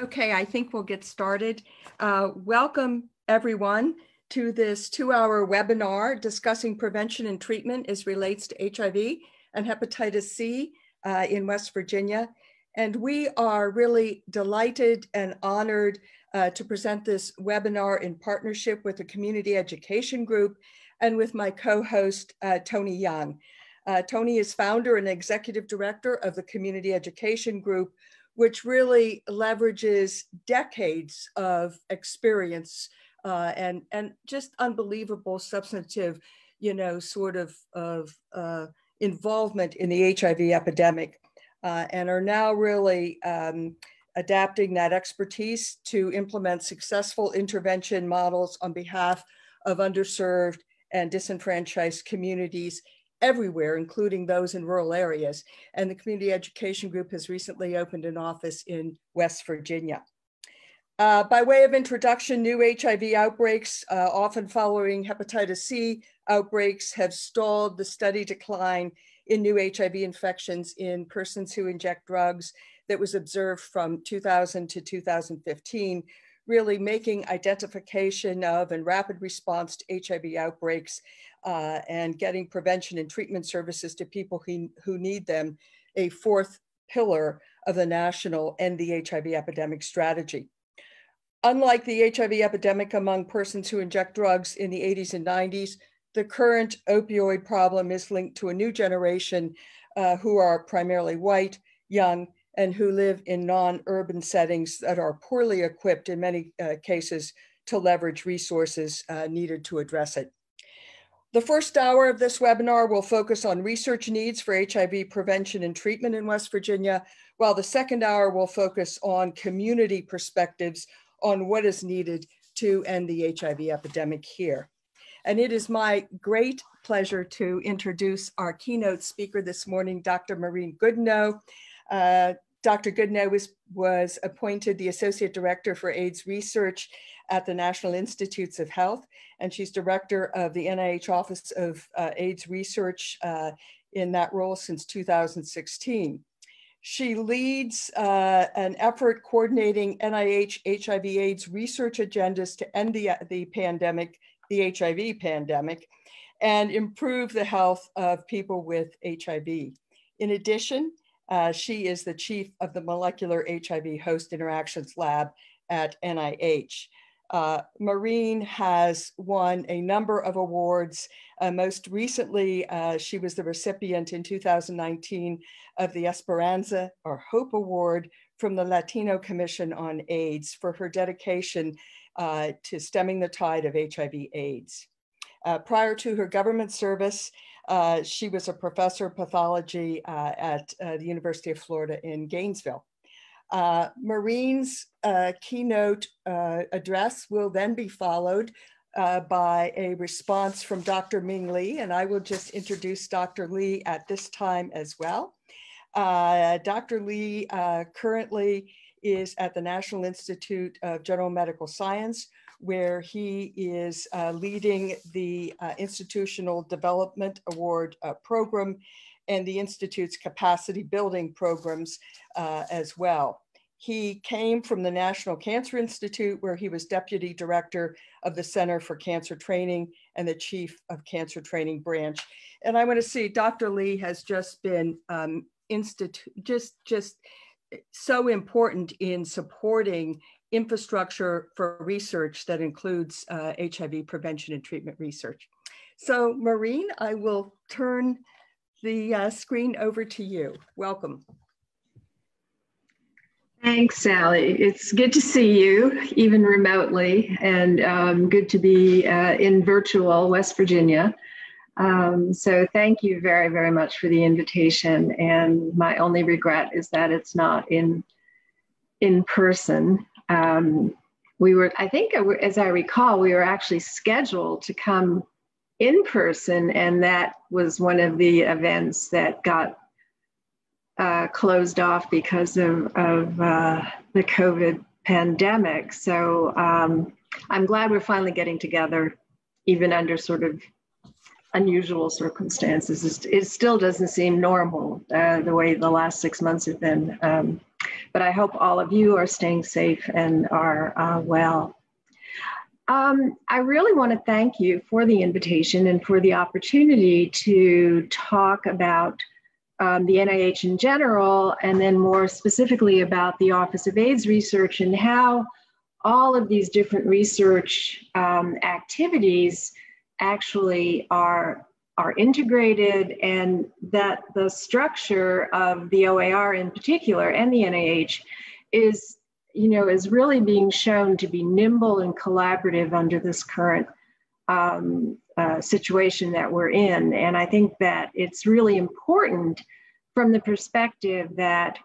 Okay, I think we'll get started. Uh, welcome, everyone, to this two-hour webinar discussing prevention and treatment as relates to HIV and hepatitis C uh, in West Virginia. And we are really delighted and honored uh, to present this webinar in partnership with the Community Education Group and with my co-host, uh, Toni Young. Uh, Toni is founder and executive director of the Community Education Group, which really leverages decades of experience uh, and and just unbelievable substantive, you know, sort of of uh, involvement in the HIV epidemic, uh, and are now really um, adapting that expertise to implement successful intervention models on behalf of underserved and disenfranchised communities everywhere, including those in rural areas. And the Community Education Group has recently opened an office in West Virginia. Uh, by way of introduction, new HIV outbreaks, uh, often following hepatitis C outbreaks, have stalled the steady decline in new HIV infections in persons who inject drugs that was observed from 2000 to 2015, really making identification of and rapid response to HIV outbreaks uh, and getting prevention and treatment services to people who, who need them a fourth pillar of the national End the HIV epidemic strategy. Unlike the HIV epidemic among persons who inject drugs in the 80s and 90s, the current opioid problem is linked to a new generation uh, who are primarily white, young, and who live in non-urban settings that are poorly equipped in many uh, cases to leverage resources uh, needed to address it. The first hour of this webinar will focus on research needs for HIV prevention and treatment in West Virginia, while the second hour will focus on community perspectives on what is needed to end the HIV epidemic here. And it is my great pleasure to introduce our keynote speaker this morning, Dr. Maureen Goodenow. Uh, Dr. Goodenow was, was appointed the Associate Director for AIDS Research at the National Institutes of Health, and she's Director of the NIH Office of uh, AIDS Research uh, in that role since 2016. She leads uh, an effort coordinating NIH HIV AIDS research agendas to end the, the pandemic, the HIV pandemic, and improve the health of people with HIV. In addition, uh, she is the chief of the Molecular HIV Host Interactions Lab at NIH. Uh, Maureen has won a number of awards. Uh, most recently, uh, she was the recipient in 2019 of the Esperanza or Hope Award from the Latino Commission on AIDS for her dedication uh, to stemming the tide of HIV AIDS. Uh, prior to her government service, uh, she was a professor of pathology uh, at uh, the University of Florida in Gainesville. Uh, Maureen's uh, keynote address will then be followed by a response from Dr. Ming Lei, and I will just introduce Dr. Lei at this time as well. Dr. Lei currently is at the National Institute of General Medical Science, where he is uh, leading the uh, Institutional Development Award uh, program and the Institute's capacity building programs uh, as well. He came from the National Cancer Institute, where he was deputy director of the Center for Cancer Training and the chief of Cancer Training Branch. And I want to see Dr. Lei has just been um, institute just just so important in supporting infrastructure for research that includes uh, HIV prevention and treatment research. So Maureen, I will turn the uh, screen over to you. Welcome. Thanks, Sally. It's good to see you, even remotely, and um, good to be uh, in virtual West Virginia. Um, so thank you very, very much for the invitation. And my only regret is that it's not in in person um, we were, I think, as I recall, we were actually scheduled to come in person, and that was one of the events that got uh, closed off because of, of uh, the COVID pandemic. So um, I'm glad we're finally getting together, even under sort of unusual circumstances. It still doesn't seem normal uh, the way the last six months have been. Um, but I hope all of you are staying safe and are uh, well. Um, I really want to thank you for the invitation and for the opportunity to talk about um, the NIH in general, and then more specifically about the Office of AIDS Research and how all of these different research um, activities actually are are integrated and that the structure of the OAR in particular and the NIH is you know is really being shown to be nimble and collaborative under this current um, uh, situation that we're in. And I think that it's really important from the perspective that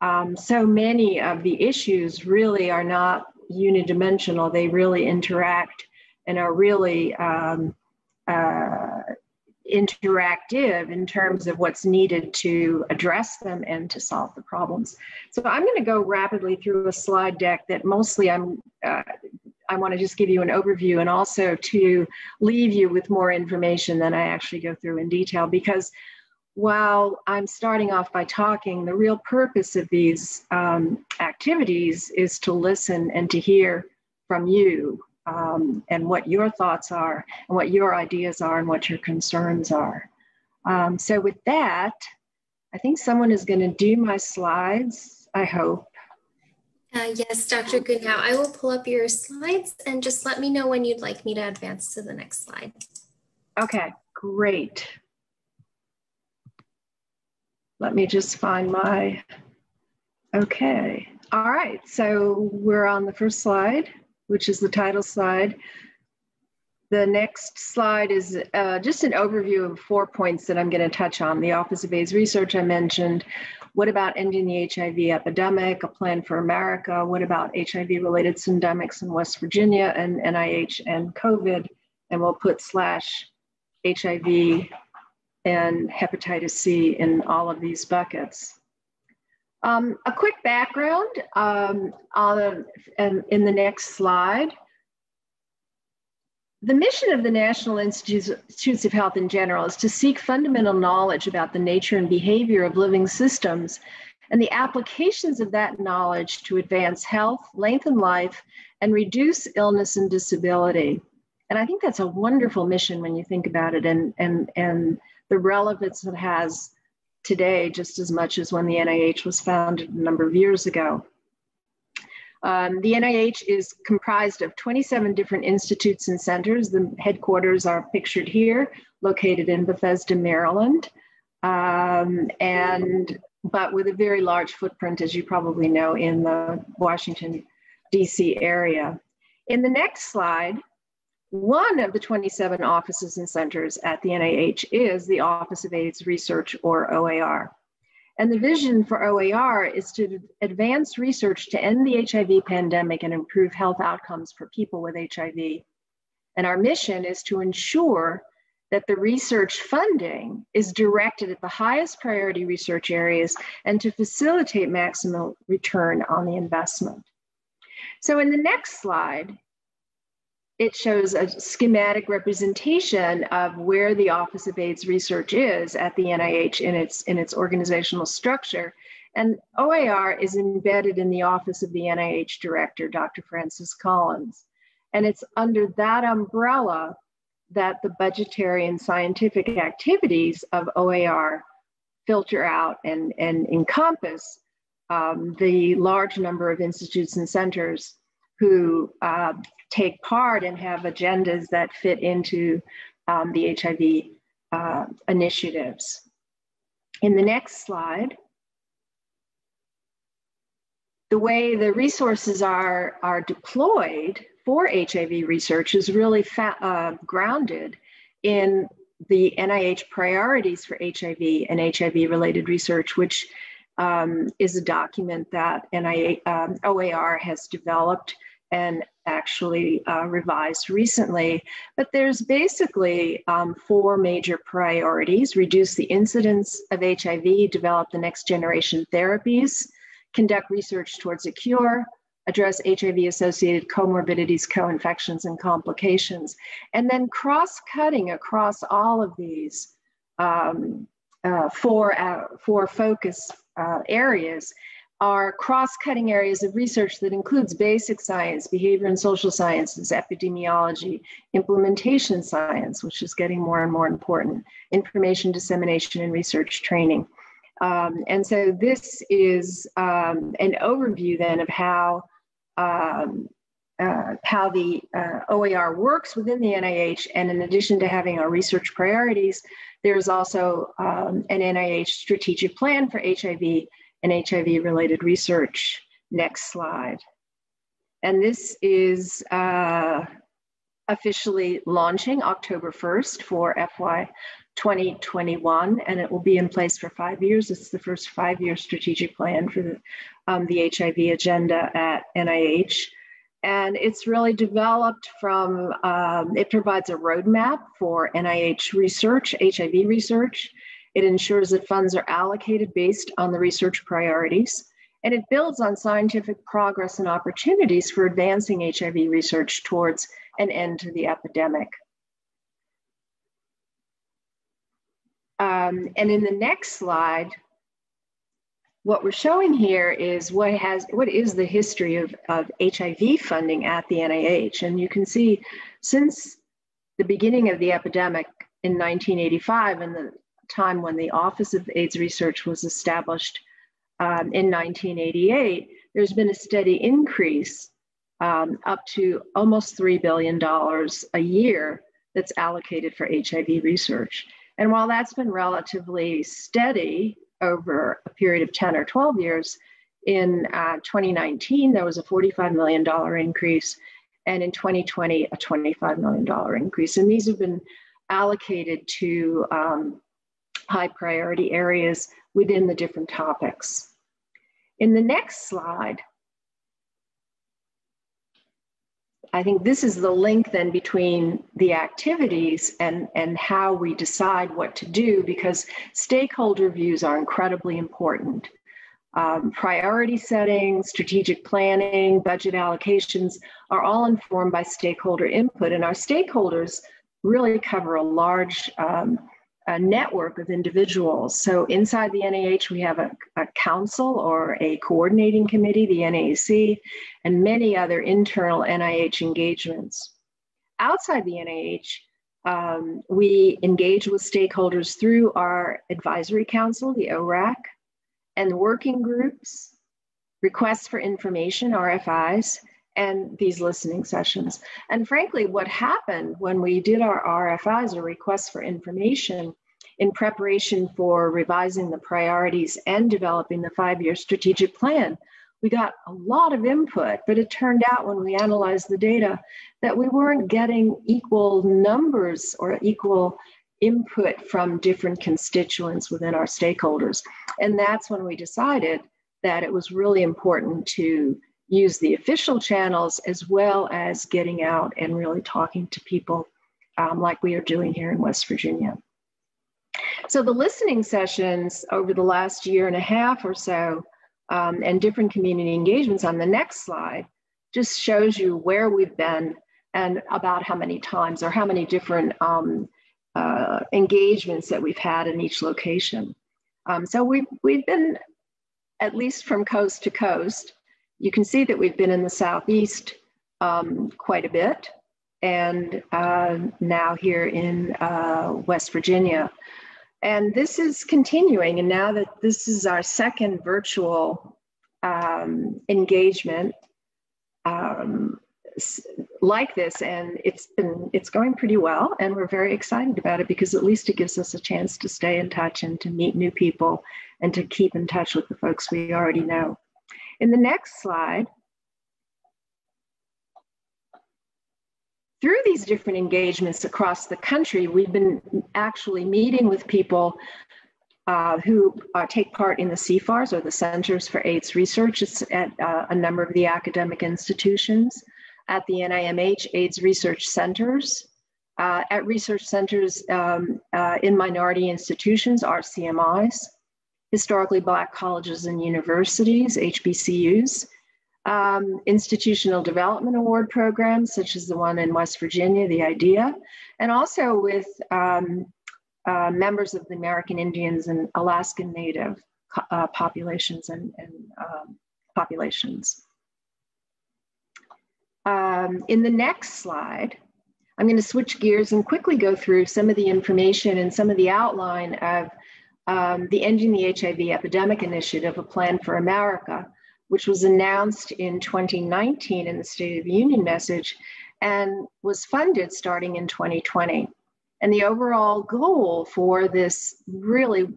um, so many of the issues really are not unidimensional. They really interact and are really um, uh, interactive in terms of what's needed to address them and to solve the problems. So I'm going to go rapidly through a slide deck that mostly I'm uh, I want to just give you an overview and also to leave you with more information than I actually go through in detail because while I'm starting off by talking, the real purpose of these um, activities is to listen and to hear from you um, and what your thoughts are and what your ideas are and what your concerns are. Um, so with that, I think someone is going to do my slides, I hope. Uh, yes, Dr. Goodenow, I will pull up your slides and just let me know when you'd like me to advance to the next slide. Okay, great. Let me just find my, okay. All right, so we're on the first slide which is the title slide. The next slide is uh, just an overview of four points that I'm going to touch on. The Office of AIDS Research I mentioned. What about ending the HIV epidemic? A plan for America. What about HIV-related syndemics in West Virginia and NIH and COVID? And we'll put slash HIV and hepatitis C in all of these buckets. Um, a quick background um, on, in, in the next slide. The mission of the National Institutes of Health in general is to seek fundamental knowledge about the nature and behavior of living systems and the applications of that knowledge to advance health, lengthen life, and reduce illness and disability. And I think that's a wonderful mission when you think about it and, and, and the relevance it has today just as much as when the NIH was founded a number of years ago. Um, the NIH is comprised of 27 different institutes and centers. The headquarters are pictured here, located in Bethesda, Maryland. Um, and but with a very large footprint, as you probably know, in the Washington, DC area. In the next slide, one of the 27 offices and centers at the NIH is the Office of AIDS Research, or OAR. And the vision for OAR is to advance research to end the HIV pandemic and improve health outcomes for people with HIV. And our mission is to ensure that the research funding is directed at the highest priority research areas and to facilitate maximum return on the investment. So in the next slide, it shows a schematic representation of where the Office of AIDS Research is at the NIH in its, in its organizational structure. And OAR is embedded in the office of the NIH director, Dr. Francis Collins. And it's under that umbrella that the budgetary and scientific activities of OAR filter out and, and encompass um, the large number of institutes and centers who uh, take part and have agendas that fit into um, the HIV uh, initiatives. In the next slide, the way the resources are, are deployed for HIV research is really uh, grounded in the NIH priorities for HIV and HIV related research, which um, is a document that NIH, um, OAR has developed and actually uh, revised recently. But there's basically um, four major priorities reduce the incidence of HIV, develop the next generation therapies, conduct research towards a cure, address HIV associated comorbidities, co infections, and complications. And then cross cutting across all of these um, uh, four, uh, four focus uh, areas are cross-cutting areas of research that includes basic science, behavior and social sciences, epidemiology, implementation science, which is getting more and more important, information dissemination and research training. Um, and so this is um, an overview then of how um, uh, how the uh, OAR works within the NIH. And in addition to having our research priorities, there's also um, an NIH strategic plan for HIV and HIV related research. Next slide. And this is uh, officially launching October 1st for FY 2021, and it will be in place for five years. It's the first five year strategic plan for the, um, the HIV agenda at NIH. And it's really developed from, um, it provides a roadmap for NIH research, HIV research. It ensures that funds are allocated based on the research priorities. And it builds on scientific progress and opportunities for advancing HIV research towards an end to the epidemic. Um, and in the next slide, what we're showing here is what has what is the history of, of HIV funding at the NIH. And you can see since the beginning of the epidemic in 1985 and the time when the Office of AIDS Research was established um, in 1988, there's been a steady increase um, up to almost $3 billion a year that's allocated for HIV research. And while that's been relatively steady over a period of 10 or 12 years, in uh, 2019, there was a $45 million increase, and in 2020, a $25 million increase. And these have been allocated to um, high priority areas within the different topics. In the next slide, I think this is the link then between the activities and, and how we decide what to do because stakeholder views are incredibly important. Um, priority setting, strategic planning, budget allocations are all informed by stakeholder input, and our stakeholders really cover a large um, a network of individuals. So inside the NIH, we have a, a, council or a coordinating committee, the NAC, and many other internal NIH engagements. Outside the NIH, um, we engage with stakeholders through our advisory council, the ORAC, and working groups, requests for information, RFIs, and these listening sessions. And frankly, what happened when we did our RFIs or requests for information in preparation for revising the priorities and developing the five year strategic plan, we got a lot of input, but it turned out when we analyzed the data that we weren't getting equal numbers or equal input from different constituents within our stakeholders. And that's when we decided that it was really important to use the official channels as well as getting out and really talking to people um, like we are doing here in West Virginia. So the listening sessions over the last year and a half or so um, and different community engagements on the next slide just shows you where we've been and about how many times or how many different um, uh, engagements that we've had in each location. Um, so we've, we've been at least from coast to coast you can see that we've been in the Southeast um, quite a bit and uh, now here in uh, West Virginia. And this is continuing. And now that this is our second virtual um, engagement um, like this, and it's been it's going pretty well, and we're very excited about it because at least it gives us a chance to stay in touch and to meet new people and to keep in touch with the folks we already know. In the next slide, through these different engagements across the country, we've been actually meeting with people uh, who uh, take part in the CFARs or the Centers for AIDS Research. It's at uh, a number of the academic institutions, at the NIMH AIDS Research Centers, uh, at research centers um, uh, in minority institutions, RCMIs, historically Black colleges and universities, HBCUs, um, institutional development award programs, such as the one in West Virginia, the IDEA, and also with um, uh, members of the American Indians and Alaskan Native uh, populations and, and um, populations. Um, in the next slide, I'm going to switch gears and quickly go through some of the information and some of the outline of um, the Ending the HIV Epidemic Initiative, a plan for America, which was announced in 2019 in the State of the Union message and was funded starting in 2020. And the overall goal for this really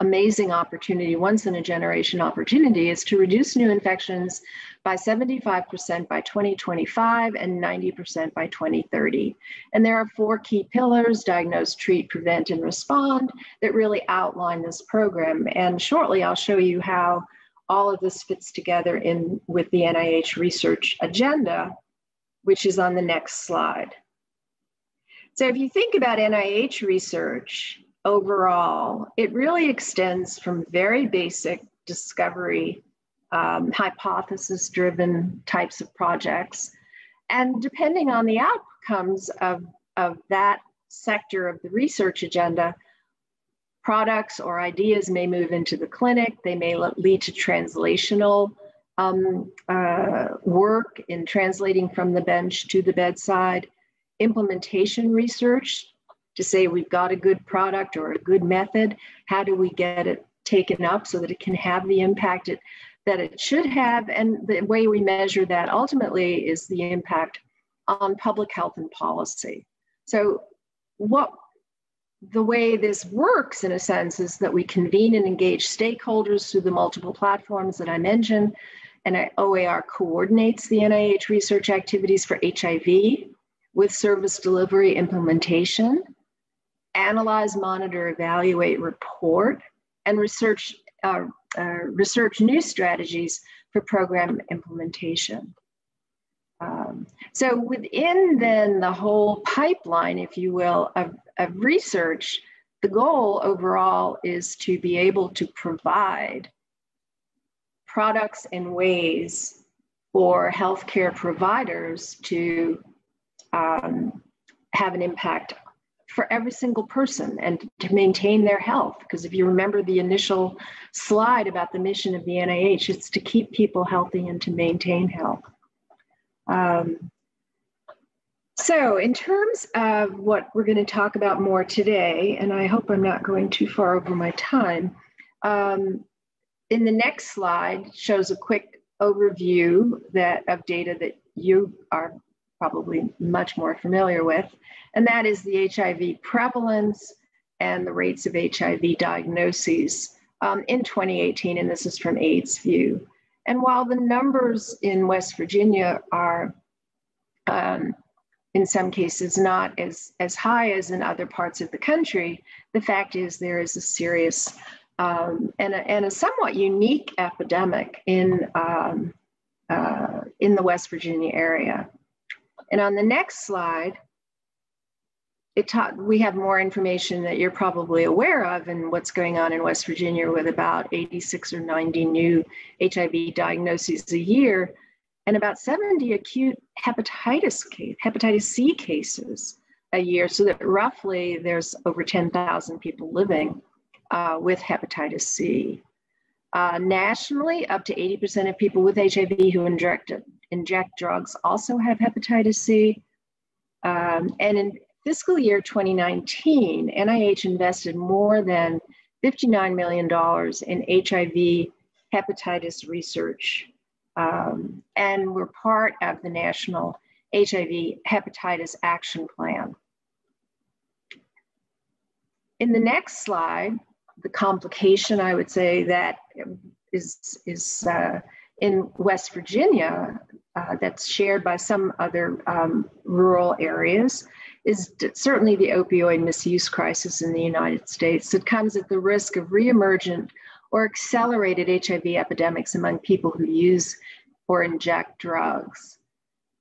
amazing opportunity, once in a generation opportunity, is to reduce new infections by 75% by 2025 and 90% by 2030. And there are four key pillars diagnose, treat, prevent, and respond that really outline this program. And shortly, I'll show you how all of this fits together in with the NIH research agenda, which is on the next slide. So if you think about NIH research, overall, it really extends from very basic discovery, um, hypothesis driven types of projects. And depending on the outcomes of, of that sector of the research agenda, products or ideas may move into the clinic, they may lead to translational um, uh, work in translating from the bench to the bedside, implementation research to say we've got a good product or a good method. How do we get it taken up so that it can have the impact it, that it should have? And the way we measure that ultimately is the impact on public health and policy. So, what the way this works, in a sense, is that we convene and engage stakeholders through the multiple platforms that I mentioned. And OAR coordinates the NIH research activities for HIV with service delivery implementation analyze, monitor, evaluate, report, and research, uh, uh, research new strategies for program implementation. Um, so within then the whole pipeline, if you will, of, of research, the goal overall is to be able to provide products and ways for healthcare providers to um, have an impact for every single person and to maintain their health. Because if you remember the initial slide about the mission of the NIH, it's to keep people healthy and to maintain health. Um, so, in terms of what we're going to talk about more today, and I hope I'm not going too far over my time, um, in the next slide shows a quick overview that of data that you are probably much more familiar with, and that is the HIV prevalence and the rates of HIV diagnoses um, in 2018, and this is from AIDSVu. And while the numbers in West Virginia are, um, in some cases, not as, as high as in other parts of the country, the fact is there is a serious um, and, a, and a somewhat unique epidemic in, um, uh, in the West Virginia area. And on the next slide, it taught, we have more information that you're probably aware of and what's going on in West Virginia with about 86 or 90 new HIV diagnoses a year and about 70 acute hepatitis case, hepatitis C cases a year. So that roughly there's over 10,000 people living uh, with hepatitis C. Uh, nationally, up to 80% of people with HIV who inject, inject drugs also have hepatitis C. Um, and in fiscal year 2019, NIH invested more than $59 million in HIV hepatitis research. Um, and we're part of the National HIV Hepatitis Action Plan. In the next slide, the complication I would say that is, is uh, in West Virginia uh, that's shared by some other um, rural areas is certainly the opioid misuse crisis in the United States that comes at the risk of reemergent or accelerated HIV epidemics among people who use or inject drugs.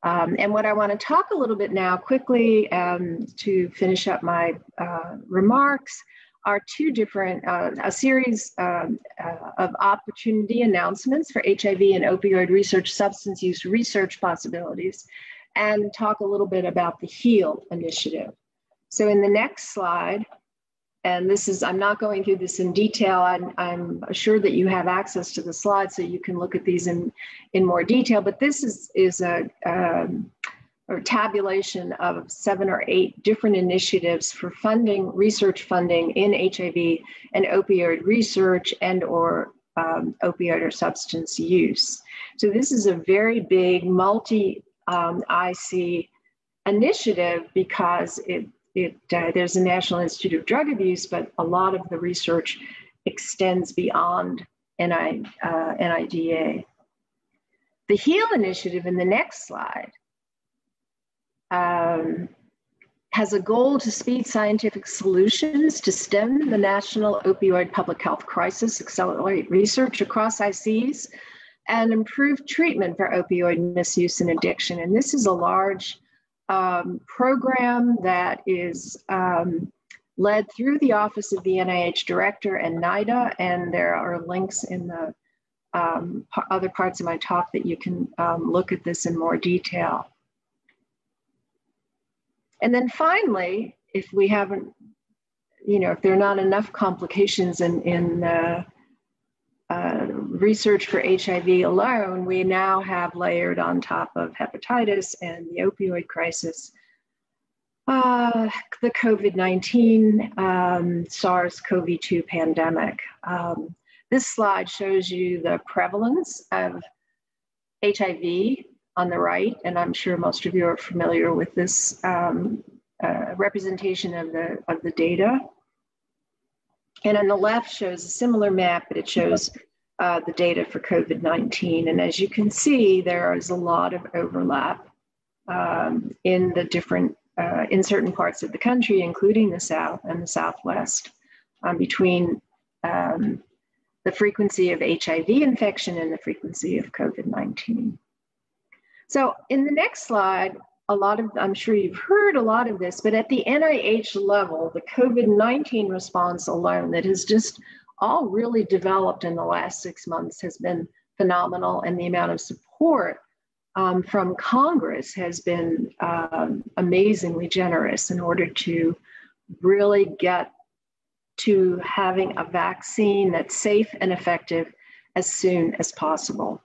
Um, and what I want to talk a little bit now quickly um, to finish up my uh, remarks are two different, uh, a series um, uh, of opportunity announcements for HIV and opioid research substance use research possibilities and talk a little bit about the HEAL initiative. So in the next slide, and this is, I'm not going through this in detail. I'm, I'm assured that you have access to the slides so you can look at these in, in more detail, but this is, is a, um, or tabulation of seven or eight different initiatives for funding, research funding in HIV and opioid research and or um, opioid or substance use. So this is a very big multi um, IC initiative because it, it uh, there's a National Institute of Drug Abuse, but a lot of the research extends beyond NI, uh, NIDA. The HEAL initiative in the next slide um, has a goal to speed scientific solutions to stem the national opioid public health crisis, accelerate research across ICs, and improve treatment for opioid misuse and addiction. And this is a large um, program that is um, led through the Office of the NIH Director and NIDA, and there are links in the um, other parts of my talk that you can um, look at this in more detail. And then finally, if we haven't, you know, if there are not enough complications in, in uh, uh, research for HIV alone, we now have layered on top of hepatitis and the opioid crisis, uh, the COVID 19 um, SARS CoV 2 pandemic. Um, this slide shows you the prevalence of HIV on the right, and I'm sure most of you are familiar with this um, uh, representation of the, of the data. And on the left shows a similar map, but it shows uh, the data for COVID-19. And as you can see, there is a lot of overlap um, in the different, uh, in certain parts of the country, including the South and the Southwest, um, between um, the frequency of HIV infection and the frequency of COVID-19. So in the next slide, a lot of, I'm sure you've heard a lot of this, but at the NIH level, the COVID 19 response alone that has just all really developed in the last six months has been phenomenal. And the amount of support um, from Congress has been um, amazingly generous in order to really get to having a vaccine that's safe and effective as soon as possible.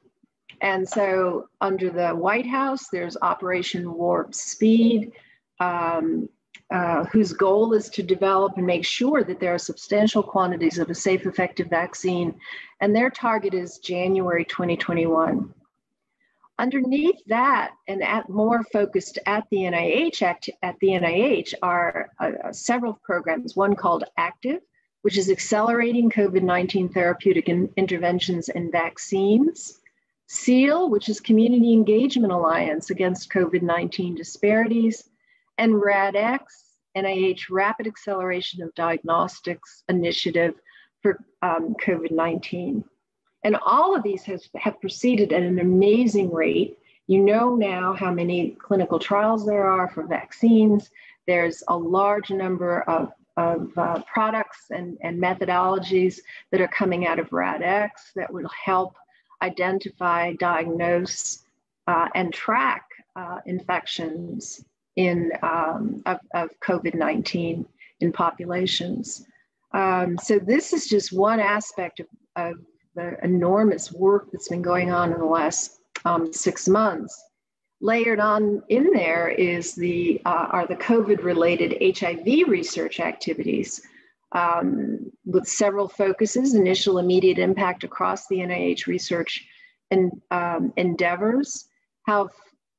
And so, under the White House, there's Operation Warp Speed, um, uh, whose goal is to develop and make sure that there are substantial quantities of a safe, effective vaccine. And their target is January 2021. Underneath that, and at more focused at the NIH, act, at the NIH are uh, several programs. One called ACTIV, which is accelerating COVID-19 therapeutic in, interventions and vaccines. CEAL, which is Community Engagement Alliance Against COVID 19 Disparities, and RADx, NIH Rapid Acceleration of Diagnostics Initiative for um, COVID 19. And all of these has, have proceeded at an amazing rate. You know now how many clinical trials there are for vaccines. There's a large number of, of uh, products and, and methodologies that are coming out of RADx that will help identify, diagnose, uh, and track uh, infections in um, of, of COVID-19 in populations. Um, so this is just one aspect of, of, the enormous work that's been going on in the last um, six months. Layered on in there is the uh, are the COVID-related HIV research activities um, with several focuses, initial immediate impact across the NIH research and um, endeavors, how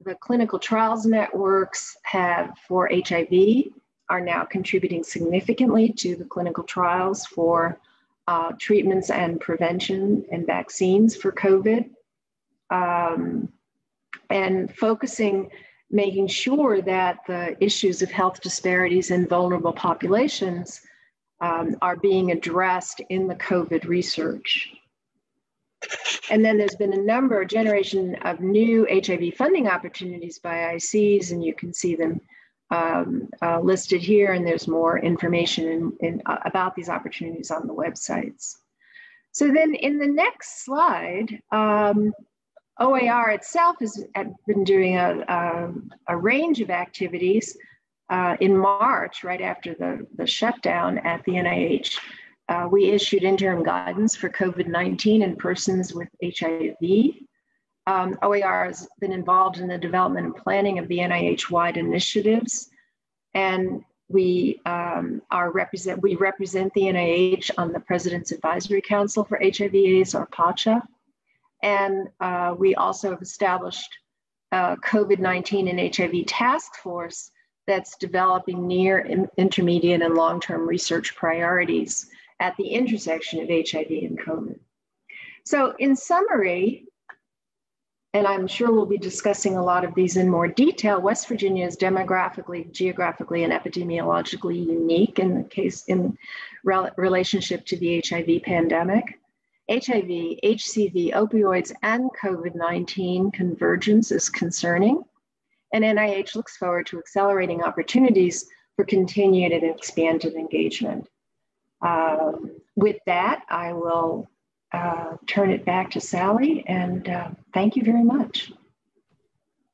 the clinical trials networks have for HIV are now contributing significantly to the clinical trials for uh, treatments and prevention and vaccines for COVID. Um, and focusing, making sure that the issues of health disparities in vulnerable populations um, are being addressed in the COVID research. And then there's been a number, a generation of new HIV funding opportunities by ICs, and you can see them um, uh, listed here, and there's more information in, in, uh, about these opportunities on the websites. So then in the next slide, um, OAR itself has been doing a, a, a range of activities uh, in March, right after the, the shutdown at the NIH, uh, we issued interim guidance for COVID 19 in persons with HIV. Um, OAR has been involved in the development and planning of the NIH wide initiatives. And we um, are represent we represent the NIH on the President's Advisory Council for HIV/AIDS, or PACHA, and uh, we also have established a COVID-19 and HIV task force that's developing near, intermediate, and long-term research priorities at the intersection of HIV and COVID. So, in summary, and I'm sure we'll be discussing a lot of these in more detail. West Virginia is demographically, geographically, and epidemiologically unique in the case in rel relationship to the HIV pandemic. HIV, HCV, opioids, and COVID 19 convergence is concerning, and NIH looks forward to accelerating opportunities for continued and expanded engagement. Um, with that, I will uh, turn it back to Sally, and uh, thank you very much.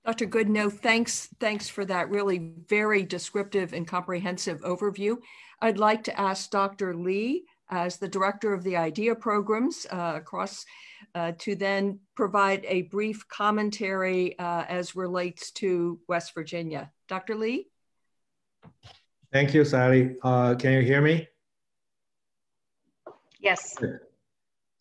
Dr. Goodenow, thanks, thanks for that really very descriptive and comprehensive overview. I'd like to ask Dr. Lei, as the director of the IDEA programs uh, across, uh, to then provide a brief commentary uh, as relates to West Virginia. Dr. Lei? Thank you, Sally. Uh, can you hear me? Yes.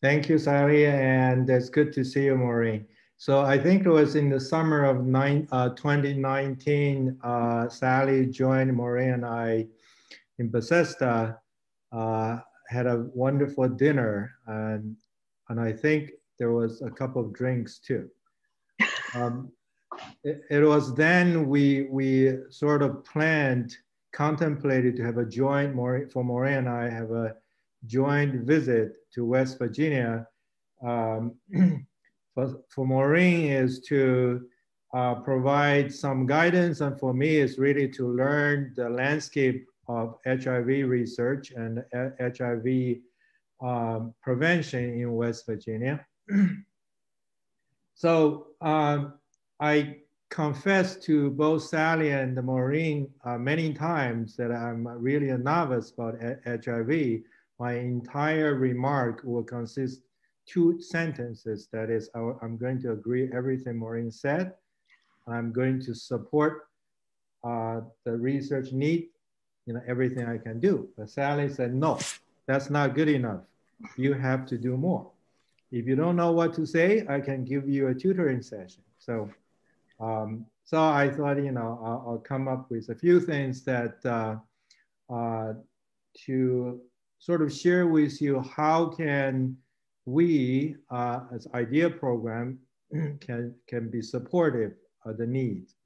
Thank you, Sally, and it's good to see you, Maureen. So I think it was in the summer of nine, uh, 2019, uh, Sally joined Maureen and I in Bethesda, uh, had a wonderful dinner, and, and I think there was a couple of drinks too. Um, it, it, was then we, we sort of planned, contemplated to have a joint, for Maureen and I have a joint visit to West Virginia um, for, for Maureen is to uh, provide some guidance and for me is really to learn the landscape of HIV research and HIV um, prevention in West Virginia. so um, I confess to both Sally and Maureen uh, many times that I'm really a novice about HIV my entire remark will consist two sentences. That is, I'm going to agree everything Maureen said. I'm going to support uh, the research need, you know, everything I can do. But Sally said, no, that's not good enough. You have to do more. If you don't know what to say, I can give you a tutoring session. So, um, so I thought, you know, I'll, I'll, come up with a few things that uh, uh, to sort of share with you how can we uh, as IDEA program can, can be supportive of the needs.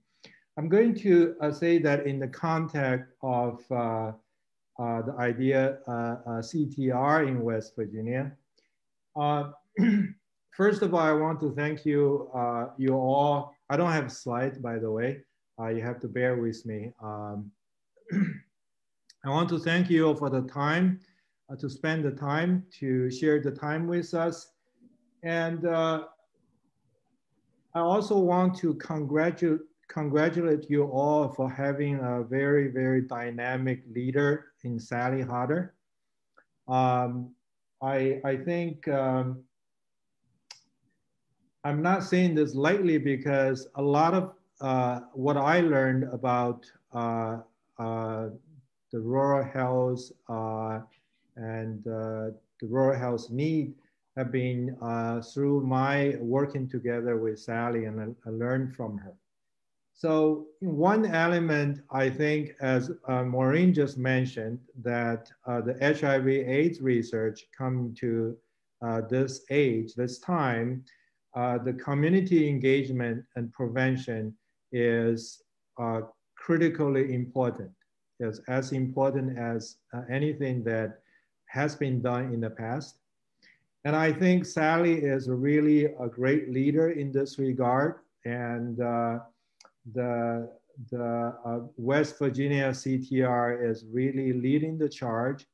I'm going to uh, say that in the context of uh, uh the IDEA uh, uh, CTR in West Virginia. first of all, I want to thank you, you all. I don't have slides, by the way. you have to bear with me. Um, I want to thank you all for the time uh, to spend the time to share the time with us. And uh, I also want to congratulate, congratulate you all for having a very, very dynamic leader in Sally Hodder. Um, I, I think um, I'm not saying this lightly because a lot of uh, what I learned about uh, uh, the rural health uh, and uh, the rural health need have been uh, through my working together with Sally and I, I, learned from her. So one element, I think, as uh, Maureen just mentioned, that uh, the HIV AIDS research come to uh, this age, this time, uh, the community engagement and prevention is critically important. It's as important as anything that has been done in the past. And I think Sally is really a great leader in this regard. And uh, the, the uh, West Virginia CTR is really leading the charge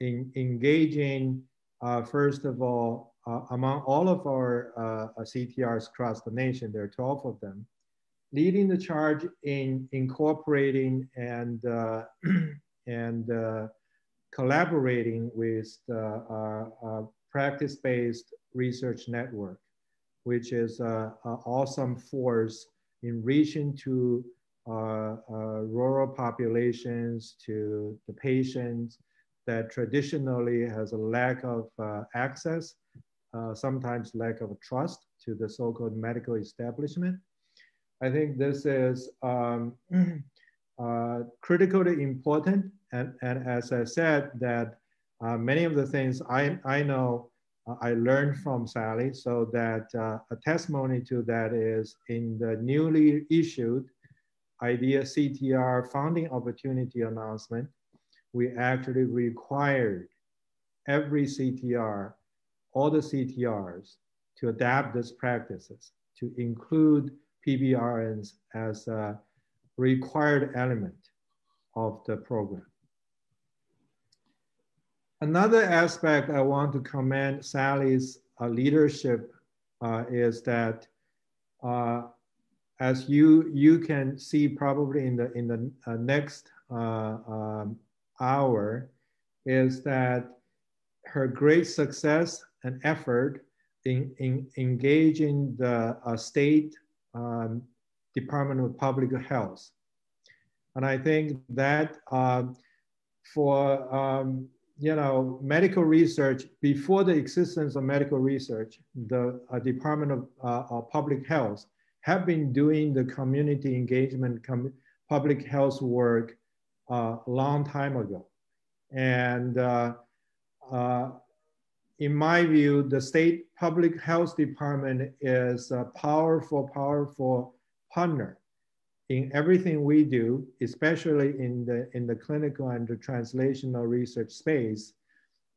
in engaging, uh, first of all, uh, among all of our uh, CTRs across the nation, there are 12 of them, leading the charge in incorporating and, uh, and uh, collaborating with the practice-based research network, which is an awesome force in reaching to uh, uh, rural populations, to the patients that traditionally has a lack of uh, access, sometimes lack of trust to the so-called medical establishment. I think this is um, uh, critically important. And, and as I said, that uh, many of the things I, I know uh, I learned from Sally, so that uh, a testimony to that is in the newly issued IDEA CTR funding opportunity announcement, we actually required every CTR, all the CTRs, to adapt these practices, to include PBRNs as a required element of the program. Another aspect I want to commend Sally's uh, leadership uh, is that uh, as you you can see probably in the in the uh, next uh, um, hour is that her great success and effort in, in engaging the uh, state um, Department of Public Health. And I think that for, um, you know, medical research, before the existence of medical research, the uh, Department of, uh, of, Public Health have been doing the community engagement, com public health work uh, a long time ago. And uh, uh, in my view, the state public health department is a powerful, powerful partner in everything we do, especially in the, in the clinical and the translational research space,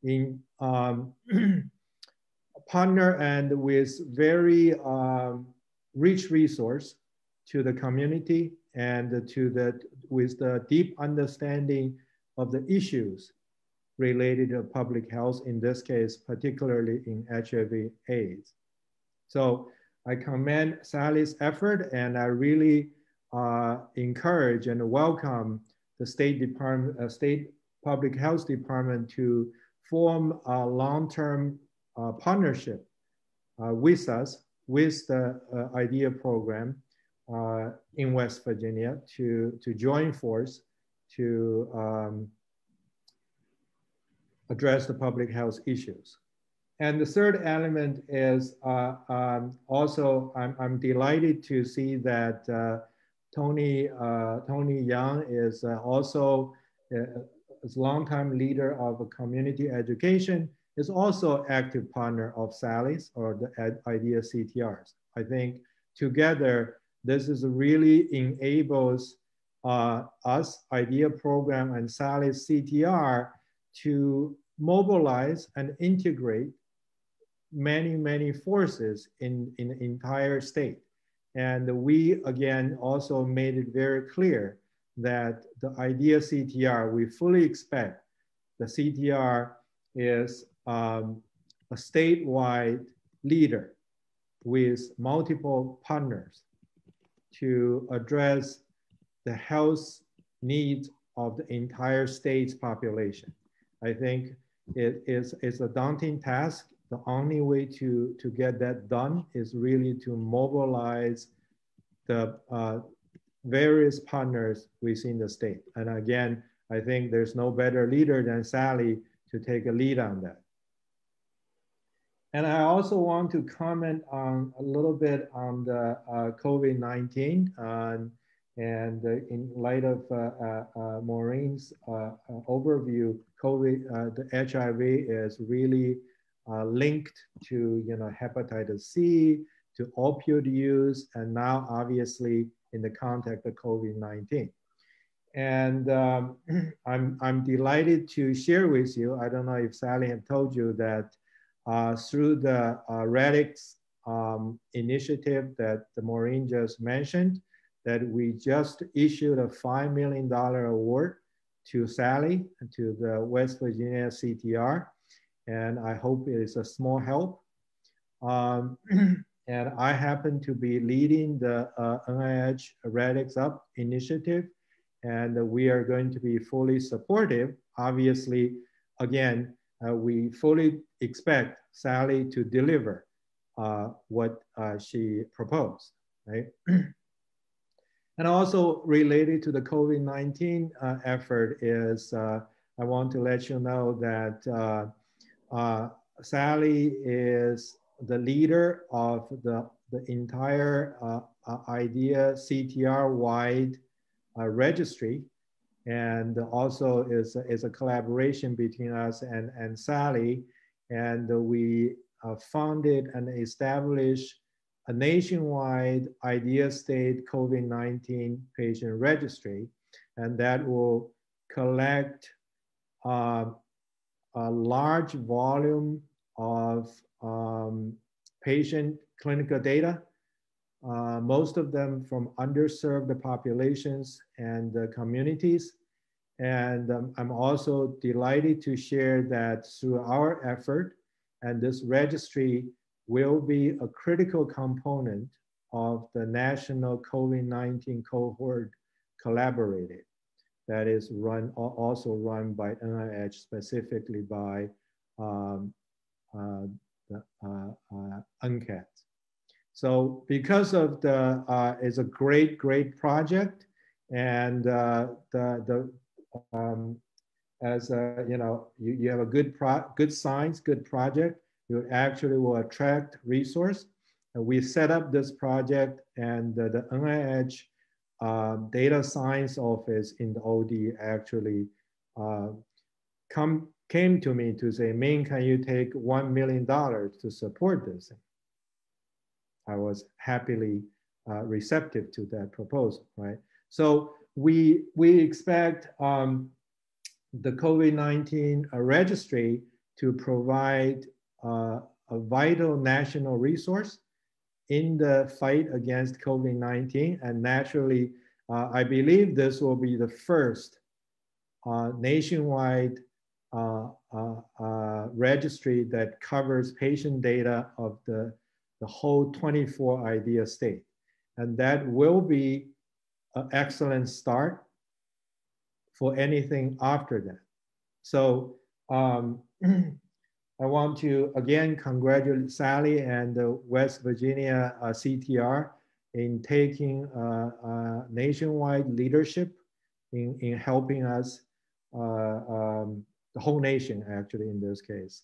in um, partner and with very um, rich resource to the community and to the, with the deep understanding of the issues related to public health, in this case, particularly in HIV AIDS. So I commend Sally's effort and I really uh, encourage and welcome the State Department, uh, State Public Health Department to form a long-term uh, partnership uh, with us, with the uh, IDEA program uh, in West Virginia to, to join force to um, address the public health issues. And the third element is uh, um, also, I'm, I'm, delighted to see that uh, Toni, uh, Toni Young is uh, also a, uh, a longtime leader of community education, is also active partner of Sally's or the IDEA CTRs. I think together, this is really enables uh, us, IDEA program and Sally's CTR to mobilize and integrate many, many forces in, in the entire state. And we, again, also made it very clear that the IDEA CTR, we fully expect the CTR is um, a statewide leader with multiple partners to address the health needs of the entire state's population. I think it is it's a daunting task. The only way to, to get that done is really to mobilize the uh, various partners within the state. And again, I think there's no better leader than Sally to take a lead on that. And I also want to comment on a little bit on the uh, COVID-19. Um, and uh, in light of uh, uh, uh Maureen's overview, COVID, the HIV is really linked to you know hepatitis C, to opioid use, and now obviously in the context of COVID-19. And um, I'm, I'm delighted to share with you, I don't know if Sally have told you that uh, through the uh, RADx um, initiative that the Maureen just mentioned, that we just issued a $5 million award to Sally to the West Virginia CTR. And I hope it is a small help. Um, and I happen to be leading the uh, NIH RADx-UP initiative, and we are going to be fully supportive. Obviously, again, uh, we fully expect Sally to deliver uh, what uh, she proposed, right? and also related to the COVID-19 uh, effort is, uh, I want to let you know that Sally is the leader of the, the entire uh, uh, IDEA CTR wide uh, registry and also is, is a collaboration between us and, and Sally. And we uh, founded and established a nationwide IDEA state COVID-19 patient registry. And that will collect uh, a large volume of um, patient clinical data, uh, most of them from underserved populations and uh, communities. And um, I'm also delighted to share that through our effort, and this registry will be a critical component of the national COVID-19 cohort collaborated that is run also run by NIH specifically by um, uh, the uh, uh, NCATS. So because of the, uh, it's a great, great project and the, the um, as a, you know, you, you have a good pro good science, good project, you actually will attract resource. And we set up this project and the, the NIH uh, data science office in the OD actually uh, come came to me to say, Ming, can you take $1 million to support this? I was happily uh, receptive to that proposal, right? So we, we expect um, the COVID-19 uh, registry to provide uh, a vital national resource in the fight against COVID-19. And naturally, uh, I believe this will be the first uh, nationwide uh, uh, uh, registry that covers patient data of the, the whole 24 IDEA state. And that will be an excellent start for anything after that. So um, I want to again congratulate Sally and the West Virginia uh, CTR in taking uh, uh, nationwide leadership in, in helping us um, the whole nation actually in this case.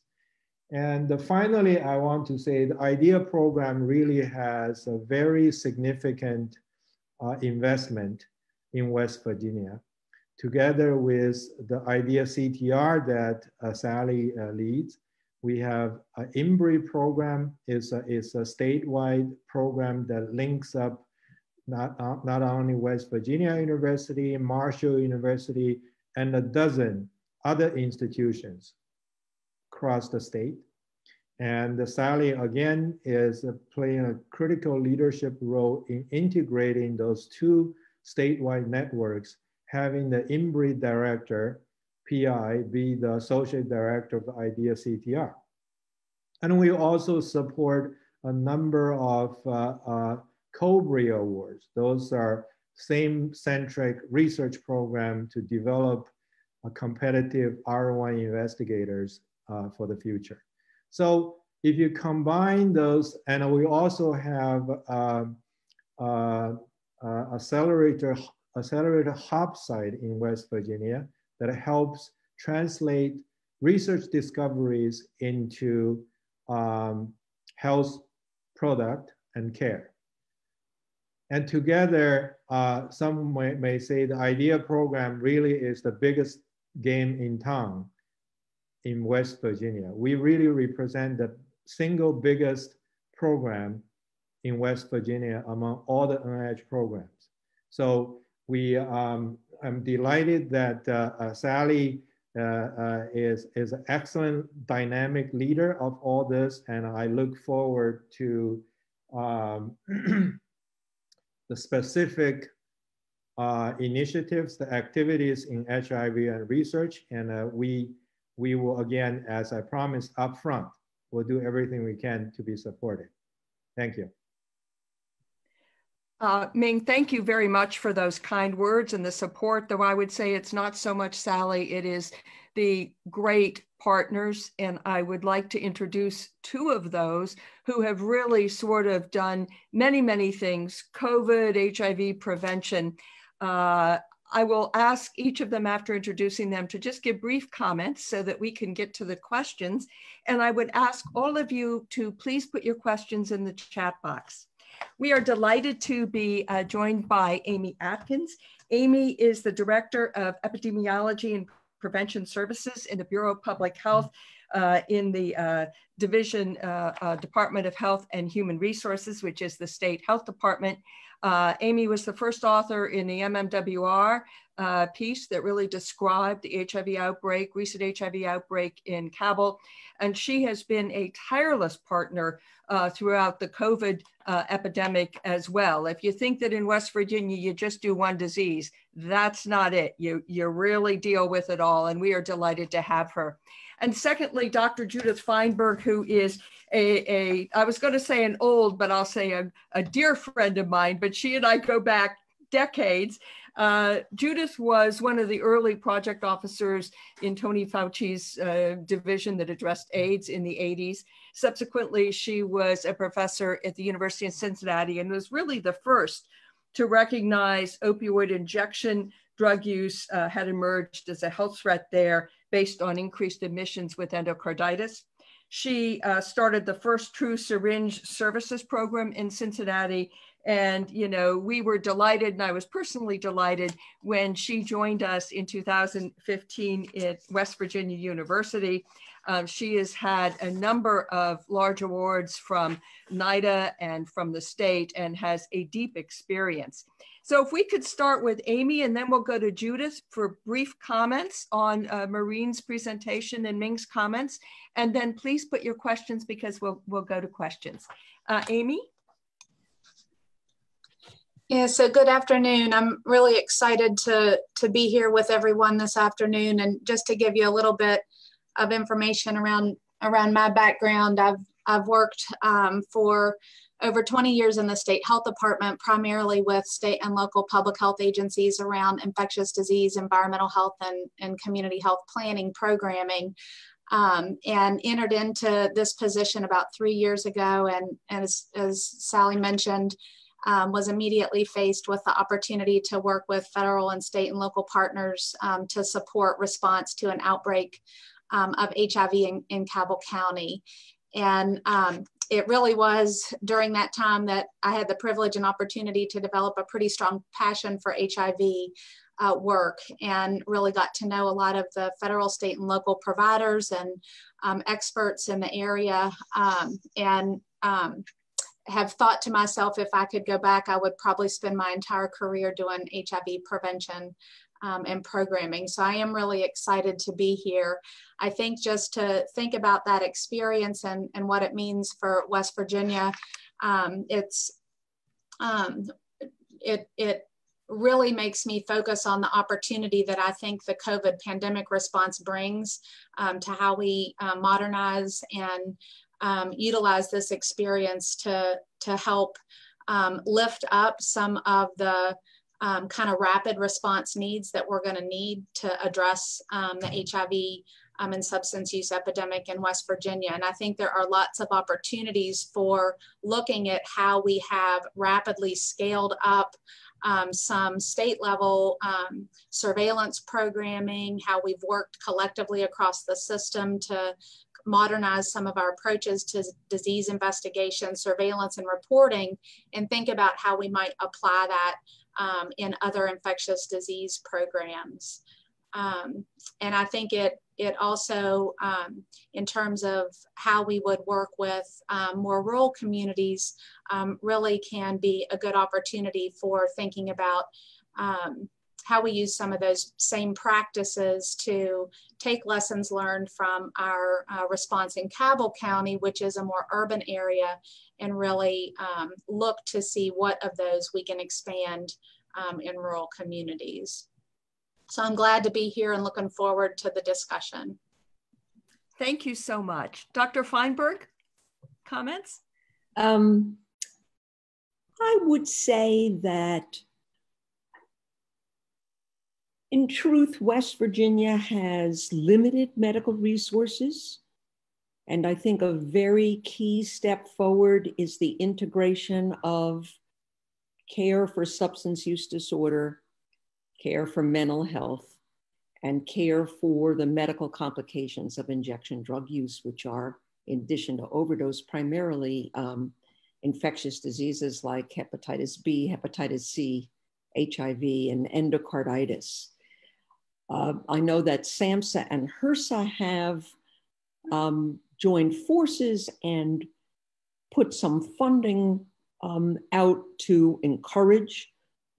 And finally, I want to say the IDEA program really has a very significant uh, investment in West Virginia. Together with the IDEA CTR that uh, Sally uh, leads, we have an INBRE program. It's a, it's a statewide program that links up not, not only West Virginia University, Marshall University, and a dozen other institutions across the state. And Sally, again, is playing a critical leadership role in integrating those two statewide networks, having the INBRE director, PI, be the associate director of IDEA CTR. And we also support a number of uh, uh, COBRE awards. Those are same-centric research program to develop a competitive R1 investigators uh, for the future. So if you combine those, and we also have uh, uh, uh, accelerator, accelerator hub site in West Virginia that helps translate research discoveries into um, health product and care. And together, uh, some may, may, say the IDEA program really is the biggest game in town in West Virginia. We really represent the single biggest program in West Virginia among all the NIH programs. So we, um, I'm delighted that uh, uh, Sally uh, uh, is, is an excellent dynamic leader of all this. And I look forward to um, the specific initiatives, the activities in HIV and research. And we, we will, again, as I promised upfront, we'll do everything we can to be supported. Thank you. Uh, Ming, thank you very much for those kind words and the support, though I would say it's not so much Sally, it is the great partners. And I would like to introduce two of those who have really sort of done many, many things COVID, HIV prevention. Uh, I will ask each of them after introducing them to just give brief comments so that we can get to the questions. And I would ask all of you to please put your questions in the chat box. We are delighted to be uh, joined by Amy Atkins. Amy is the Director of Epidemiology and Prevention Services in the Bureau of Public Health in the uh, Division uh, uh, Department of Health and Human Resources, which is the state health department. Uh, Amy was the first author in the MMWR uh, piece that really described the HIV outbreak, recent HIV outbreak in Cabell. And she has been a tireless partner uh, throughout the COVID uh, epidemic as well. If you think that in West Virginia you just do one disease, that's not it. You, you really deal with it all, and we are delighted to have her. And secondly, Dr. Judith Feinberg, who is a, a I was going to say an old, but I'll say a, a dear friend of mine, but she and I go back decades. Uh, Judith was one of the early project officers in Tony Fauci's uh, division that addressed AIDS in the 80s. Subsequently, she was a professor at the University of Cincinnati and was really the first to recognize opioid injection drug use uh, had emerged as a health threat there based on increased emissions with endocarditis. She uh, started the first true syringe services program in Cincinnati and, you know, we were delighted, and I was personally delighted when she joined us in 2015 at West Virginia University. Um, she has had a number of large awards from NIDA and from the state and has a deep experience. So if we could start with Amy and then we'll go to Judith for brief comments on uh, Maureen's presentation and Ming's comments. And then please put your questions because we'll, we'll go to questions. Uh, Amy? Yeah, so good afternoon. I'm really excited to, to be here with everyone this afternoon. And just to give you a little bit of information around, around my background, I've, I've worked um, for over 20 years in the state health department, primarily with state and local public health agencies around infectious disease, environmental health, and, and community health planning programming. Um, and entered into this position about three years ago. And, and as, as Sally mentioned, um, was immediately faced with the opportunity to work with federal and state and local partners um, to support response to an outbreak um, of HIV in, in Cabell County. And um, it really was during that time that I had the privilege and opportunity to develop a pretty strong passion for HIV uh, work and really got to know a lot of the federal, state, and local providers and um, experts in the area. Um, and um, have thought to myself if I could go back, I would probably spend my entire career doing HIV prevention um, and programming. So I am really excited to be here. I think just to think about that experience and, and what it means for West Virginia, um, it's um, it it really makes me focus on the opportunity that I think the COVID pandemic response brings um, to how we uh, modernize and um, utilize this experience to, to help um, lift up some of the um, kind of rapid response needs that we're going to need to address um, the HIV um, and substance use epidemic in West Virginia. And I think there are lots of opportunities for looking at how we have rapidly scaled up um, some state level um, surveillance programming, how we've worked collectively across the system to modernize some of our approaches to disease investigation, surveillance, and reporting, and think about how we might apply that um, in other infectious disease programs. Um, and I think it it also, um, in terms of how we would work with um, more rural communities, um, really can be a good opportunity for thinking about um, how we use some of those same practices to take lessons learned from our uh, response in Cabell County, which is a more urban area, and really um, look to see what of those we can expand um, in rural communities. So I'm glad to be here and looking forward to the discussion. Thank you so much. Dr. Feinberg, comments? Um, I would say that in truth, West Virginia has limited medical resources. And I think a very key step forward is the integration of care for substance use disorder, care for mental health, and care for the medical complications of injection drug use, which are, in addition to overdose, primarily um, infectious diseases like hepatitis B, hepatitis C, HIV, and endocarditis. Uh, I know that SAMHSA and HRSA have um, joined forces and put some funding um, out to encourage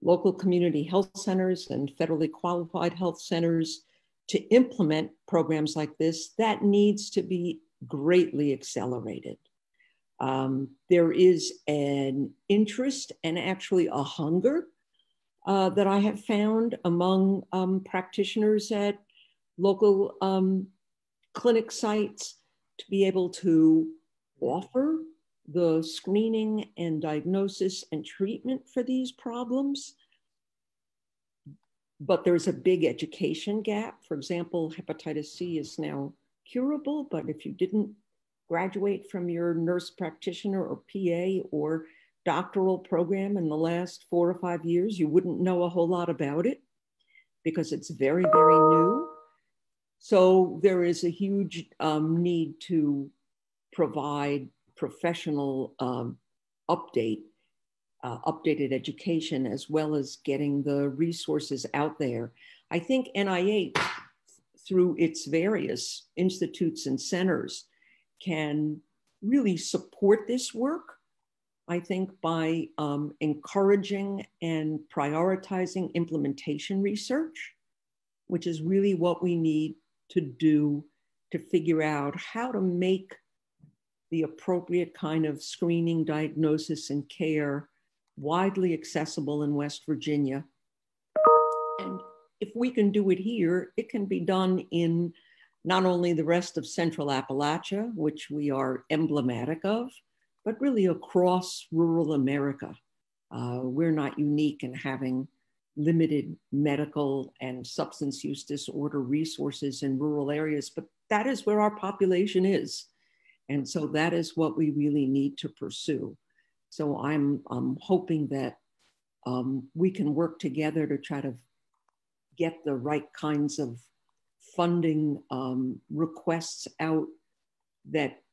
local community health centers and federally qualified health centers to implement programs like this. That needs to be greatly accelerated. Um, there is an interest and actually a hunger uh, that I have found among um, practitioners at local um, clinic sites to be able to offer the screening and diagnosis and treatment for these problems. But there's a big education gap. For example, hepatitis C is now curable, but if you didn't graduate from your nurse practitioner or PA or doctoral program in the last four or five years, you wouldn't know a whole lot about it because it's very, very new. So there is a huge um, need to provide professional um, update, uh, updated education, as well as getting the resources out there. I think NIH, through its various institutes and centers, can really support this work I think by um, encouraging and prioritizing implementation research, which is really what we need to do to figure out how to make the appropriate kind of screening, diagnosis, and care widely accessible in West Virginia. And if we can do it here, it can be done in not only the rest of Central Appalachia, which we are emblematic of, but really across rural America. Uh, we're not unique in having limited medical and substance use disorder resources in rural areas, but that is where our population is. And so that is what we really need to pursue. So I'm, I'm hoping that um, we can work together to try to get the right kinds of funding um, requests out that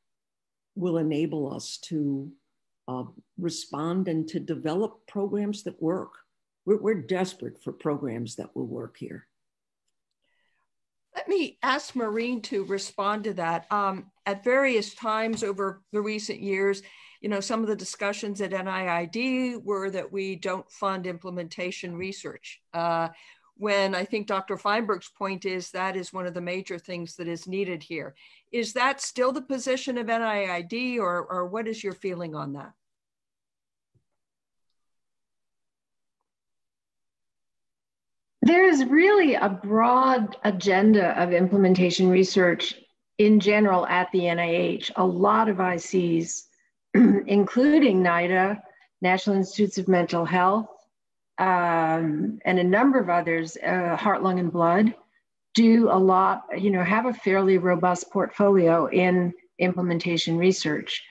will enable us to uh, respond and to develop programs that work. We're, we're desperate for programs that will work here. Let me ask Maureen to respond to that. Um, at various times over the recent years, you know, some of the discussions at NIAID were that we don't fund implementation research. Uh, when I think Dr. Feinberg's point is that is one of the major things that is needed here. Is that still the position of NIAID or, or what is your feeling on that? There is really a broad agenda of implementation research in general at the NIH. A lot of ICs, including NIDA, National Institutes of Mental Health, um, and a number of others, uh, Heart, Lung, and Blood, do a lot, you know, have a fairly robust portfolio in implementation research.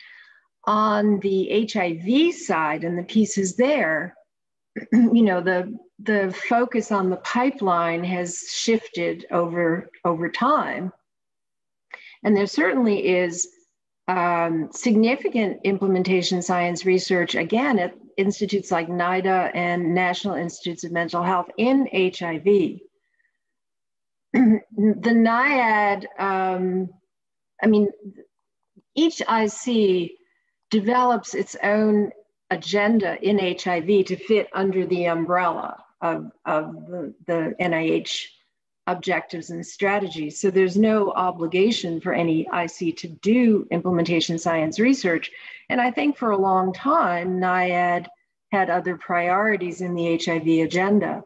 On the HIV side and the pieces there, you know, the the focus on the pipeline has shifted over over time, and there certainly is um, significant implementation science research again at institutes like NIDA and National Institutes of Mental Health in HIV. the NIAID, um, I mean, each IC develops its own agenda in HIV to fit under the umbrella of, of the, the NIH objectives and strategies. So there's no obligation for any IC to do implementation science research. And I think for a long time, NIAID had other priorities in the HIV agenda.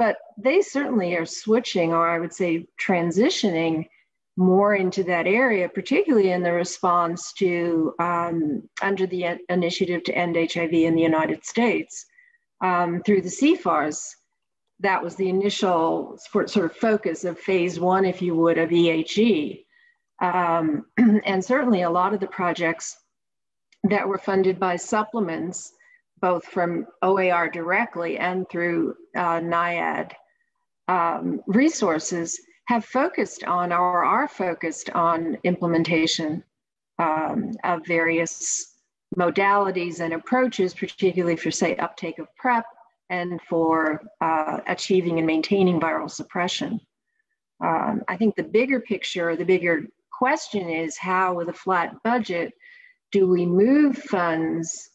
But they certainly are switching, or I would say transitioning more into that area, particularly in the response to um, under the initiative to end HIV in the United States um, through the CFARS. That was the initial sort of focus of phase one, if you would, of EHE. Um, and certainly a lot of the projects that were funded by supplements, both from OAR directly and through uh, NIAID um, resources, have focused on or are focused on implementation um, of various modalities and approaches, particularly for, say, uptake of PrEP and for uh, achieving and maintaining viral suppression. Um, I think the bigger picture, the bigger question is how, with a flat budget, do we move funds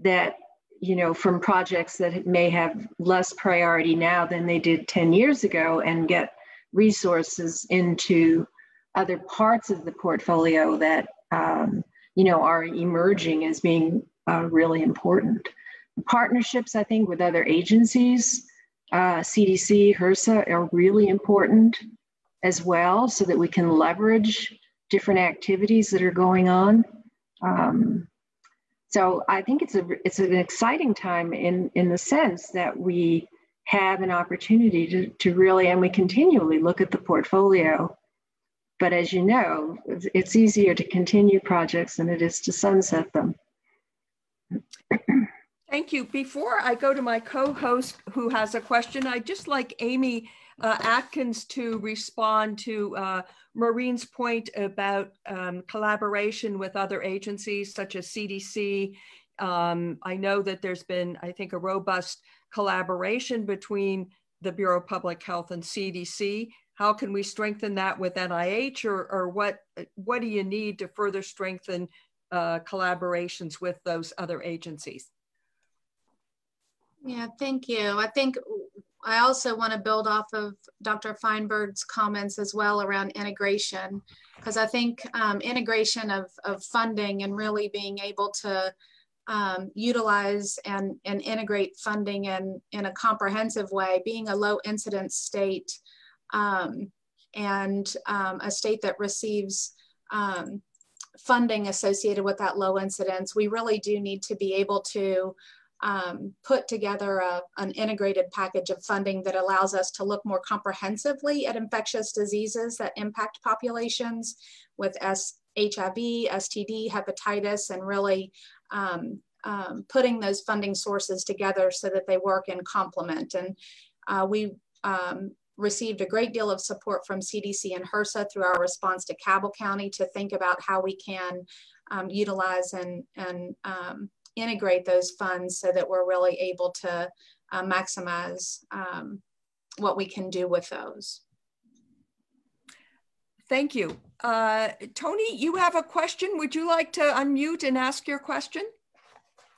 that, you know, from projects that may have less priority now than they did 10 years ago and get resources into other parts of the portfolio that um, you know are emerging as being uh, really important. Partnerships, I think, with other agencies, uh, CDC, HRSA, are really important as well, so that we can leverage different activities that are going on. Um, so I think it's a it's an exciting time in in the sense that we have an opportunity to, to really, and we continually look at the portfolio. But as you know, it's easier to continue projects than it is to sunset them. Thank you. Before I go to my co-host who has a question, I'd just like Amy uh, Atkins to respond to uh, Maureen's point about um, collaboration with other agencies such as CDC. Um, I know that there's been, I think, a robust collaboration between the Bureau of Public Health and CDC? How can we strengthen that with NIH, or, or what what do you need to further strengthen uh, collaborations with those other agencies? Yeah, thank you. I think I also want to build off of Dr. Feinberg's comments as well around integration, because I think um, integration of, of funding and really being able to um, utilize and, and integrate funding in, in a comprehensive way, being a low incidence state um, and um, a state that receives um, funding associated with that low incidence, we really do need to be able to um, put together a, an integrated package of funding that allows us to look more comprehensively at infectious diseases that impact populations with S HIV, STD, hepatitis, and really um, um, putting those funding sources together so that they work in complement. And uh, we um, received a great deal of support from CDC and HRSA through our response to Cabell County to think about how we can um, utilize and, and um, integrate those funds so that we're really able to uh, maximize um, what we can do with those. Thank you. Uh, Toni, you have a question. Would you like to unmute and ask your question?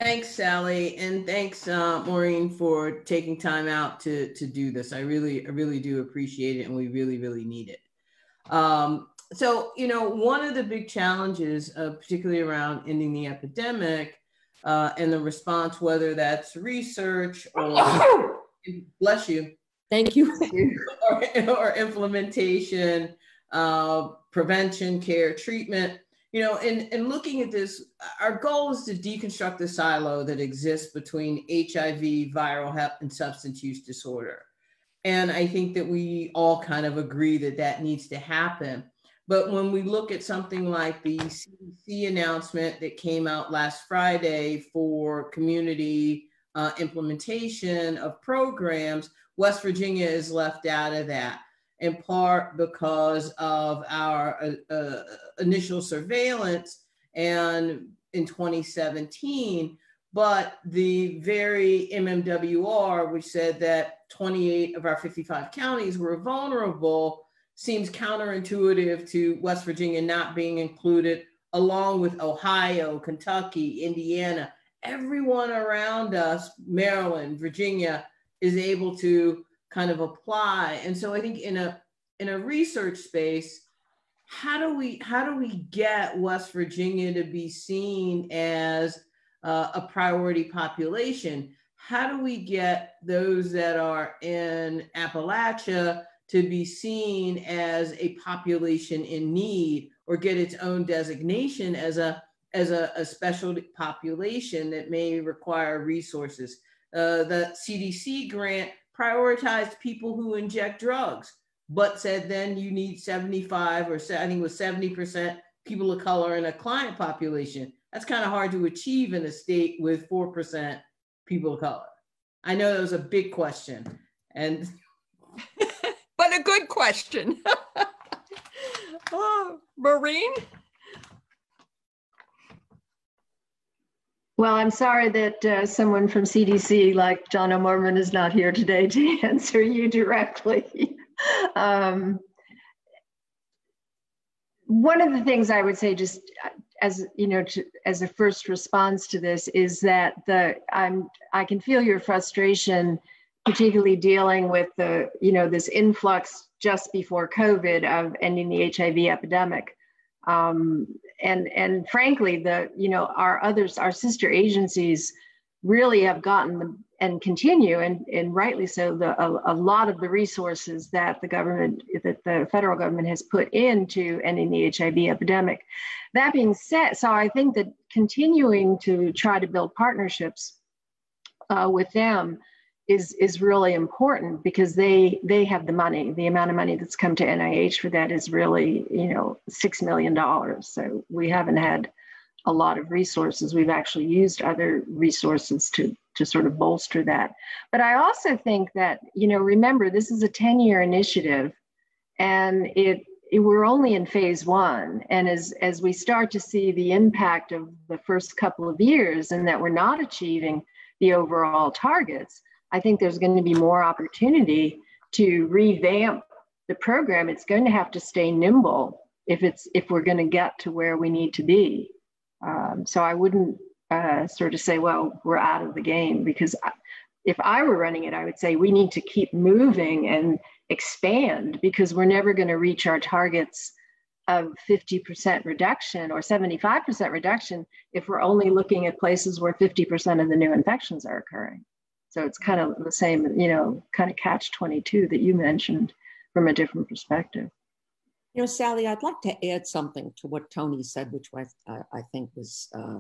Thanks, Sally, and thanks, uh, Maureen, for taking time out to to do this. I really, I really do appreciate it, and we really, really need it. Um, so, you know, one of the big challenges, uh, particularly around ending the epidemic uh, and the response, whether that's research or bless you, thank you, or, or implementation, uh, prevention, care, treatment you know, in, in looking at this, our goal is to deconstruct the silo that exists between HIV, viral hep, and substance use disorder. And I think that we all kind of agree that that needs to happen. But when we look at something like the CDC announcement that came out last Friday for community uh, implementation of programs, West Virginia is left out of that in part because of our uh, uh, initial surveillance and in 2017 but the very MMWR, which said that 28 of our 55 counties were vulnerable, seems counterintuitive to West Virginia not being included, along with Ohio, Kentucky, Indiana. Everyone around us, Maryland, Virginia, is able to kind of apply. And so I think in a in a research space, how do we how do we get West Virginia to be seen as uh, a priority population? How do we get those that are in Appalachia to be seen as a population in need or get its own designation as a as a, a special population that may require resources. Uh, the CDC grant prioritized people who inject drugs, but said then you need 75 or I think it was 70% people of color in a client population. That's kind of hard to achieve in a state with 4% people of color. I know that was a big question. And good question. oh, Maureen? Well, I'm sorry that uh, someone from CDC like Jonathan Mermin is not here today to answer you directly. um, one of the things I would say, just uh, as you know, to, as a first response to this, is that the I'm I can feel your frustration, particularly dealing with the you know this influx just before COVID of ending the HIV epidemic. Um, and and frankly, the you know our others, our sister agencies, really have gotten the, and continue and and rightly so the a, a, lot of the resources that the government that the federal government has put into ending the HIV epidemic. That being said, so I think that continuing to try to build partnerships uh, with them is is really important because they they have the money. The amount of money that's come to NIH for that is really you know six million dollars. So we haven't had a lot of resources. We've actually used other resources to to sort of bolster that. But I also think that you know remember this is a ten year initiative, and it, it we're only in phase one. And as as we start to see the impact of the first couple of years, and that we're not achieving the overall targets I think there's going to be more opportunity to revamp the program. It's going to have to stay nimble if it's if we're going to get to where we need to be. Um, so I wouldn't uh, sort of say, well, we're out of the game because if I were running it, I would say we need to keep moving and expand because we're never going to reach our targets of 50% reduction or 75% reduction if we're only looking at places where 50% of the new infections are occurring. So it's kind of the same, you know, kind of catch 22 that you mentioned from a different perspective. You know, Sally, I'd like to add something to what Toni said, which I, I think was, uh,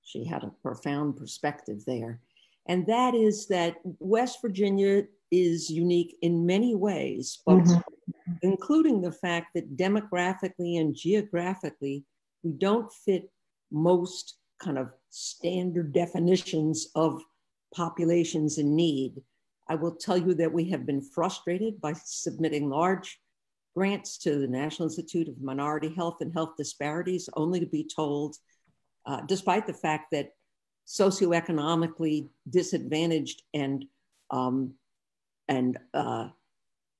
she had a profound perspective there. And that is that West Virginia is unique in many ways, but mm-hmm. including the fact that demographically and geographically, we don't fit most kind of standard definitions of populations in need. I will tell you that we have been frustrated by submitting large grants to the National Institute of Minority Health and Health Disparities, only to be told, uh, despite the fact that socioeconomically disadvantaged and um, and uh,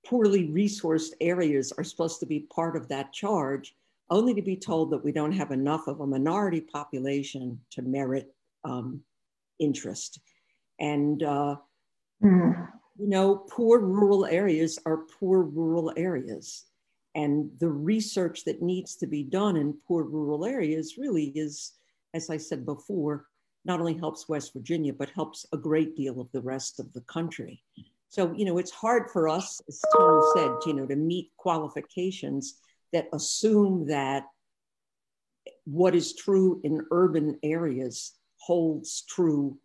poorly resourced areas are supposed to be part of that charge, only to be told that we don't have enough of a minority population to merit um, interest. And, uh, mm. you know, poor rural areas are poor rural areas. And the research that needs to be done in poor rural areas really is, as I said before, not only helps West Virginia, but helps a great deal of the rest of the country. So, you know, it's hard for us, as Toni said, you know, to meet qualifications that assume that what is true in urban areas holds true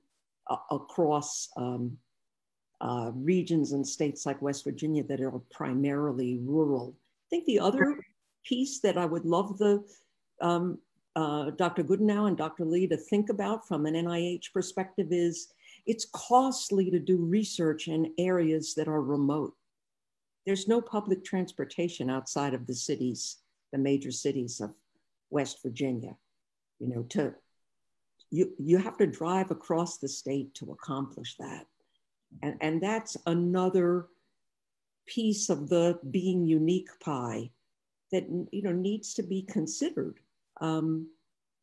across um, uh, regions and states like West Virginia that are primarily rural. I think the other piece that I would love the um, uh, Dr. Goodenow and Dr. Lei to think about from an NIH perspective is it's costly to do research in areas that are remote. There's no public transportation outside of the cities, the major cities of West Virginia. You know, to you, you have to drive across the state to accomplish that. And, and that's another piece of the being unique pie that you know needs to be considered um,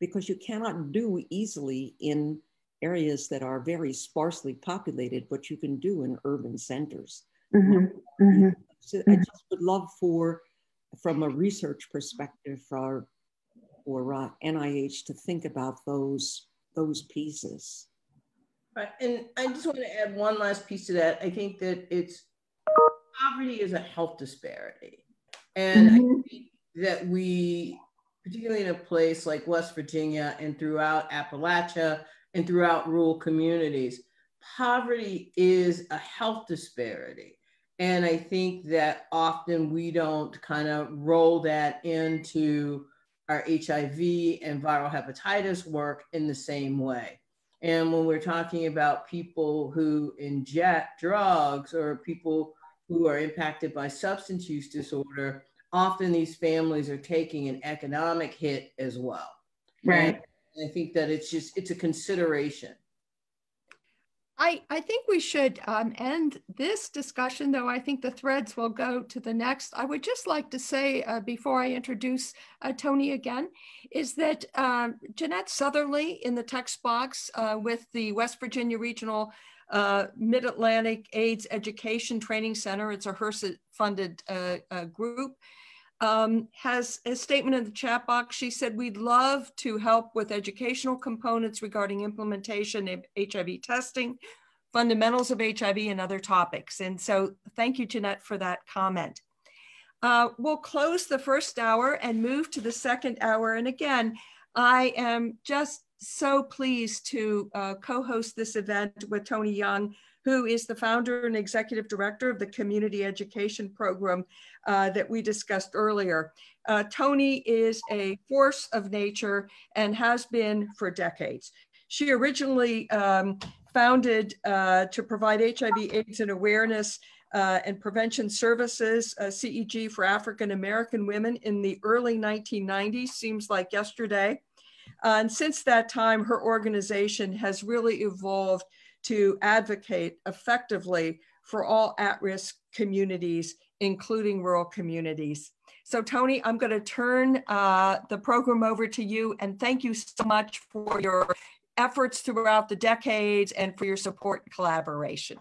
because you cannot do easily in areas that are very sparsely populated what you can do in urban centers. Mm-hmm. Mm-hmm. So I just would love for, from a research perspective, for, for uh, NIH to think about those those pieces. Right. And I just want to add one last piece to that. I think that it's poverty is a health disparity. And mm-hmm. I think that we, particularly in a place like West Virginia and throughout Appalachia and throughout rural communities, poverty is a health disparity. And I think that often we don't kind of roll that into our HIV and viral hepatitis work in the same way. And when we're talking about people who inject drugs or people who are impacted by substance use disorder, often these families are taking an economic hit as well. Right. And I think that it's just, it's a consideration. I, I think we should um, end this discussion, though I think the threads will go to the next. I would just like to say, uh, before I introduce uh, Toni again, is that uh, Jeanette Southerly in the text box uh, with the West Virginia Regional uh, Mid-Atlantic AIDS Education Training Center, it's a HRSA funded uh, group, um, has a statement in the chat box. She said, we'd love to help with educational components regarding implementation of HIV testing, fundamentals of HIV and other topics. And so thank you, Jeanette, for that comment. Uh, we'll close the first hour and move to the second hour. And again, I am just so pleased to uh, co-host this event with Toni Young, who is the founder and executive director of the community education program uh, that we discussed earlier. Uh, Toni is a force of nature and has been for decades. She originally um, founded uh, to provide HIV AIDS and awareness uh, and prevention services, uh, CEG for African American women in the early 1990s, seems like yesterday. Uh, and since that time, her organization has really evolved to advocate effectively for all at-risk communities, including rural communities. So Toni, I'm going to turn uh, the program over to you and thank you so much for your efforts throughout the decades and for your support and collaboration.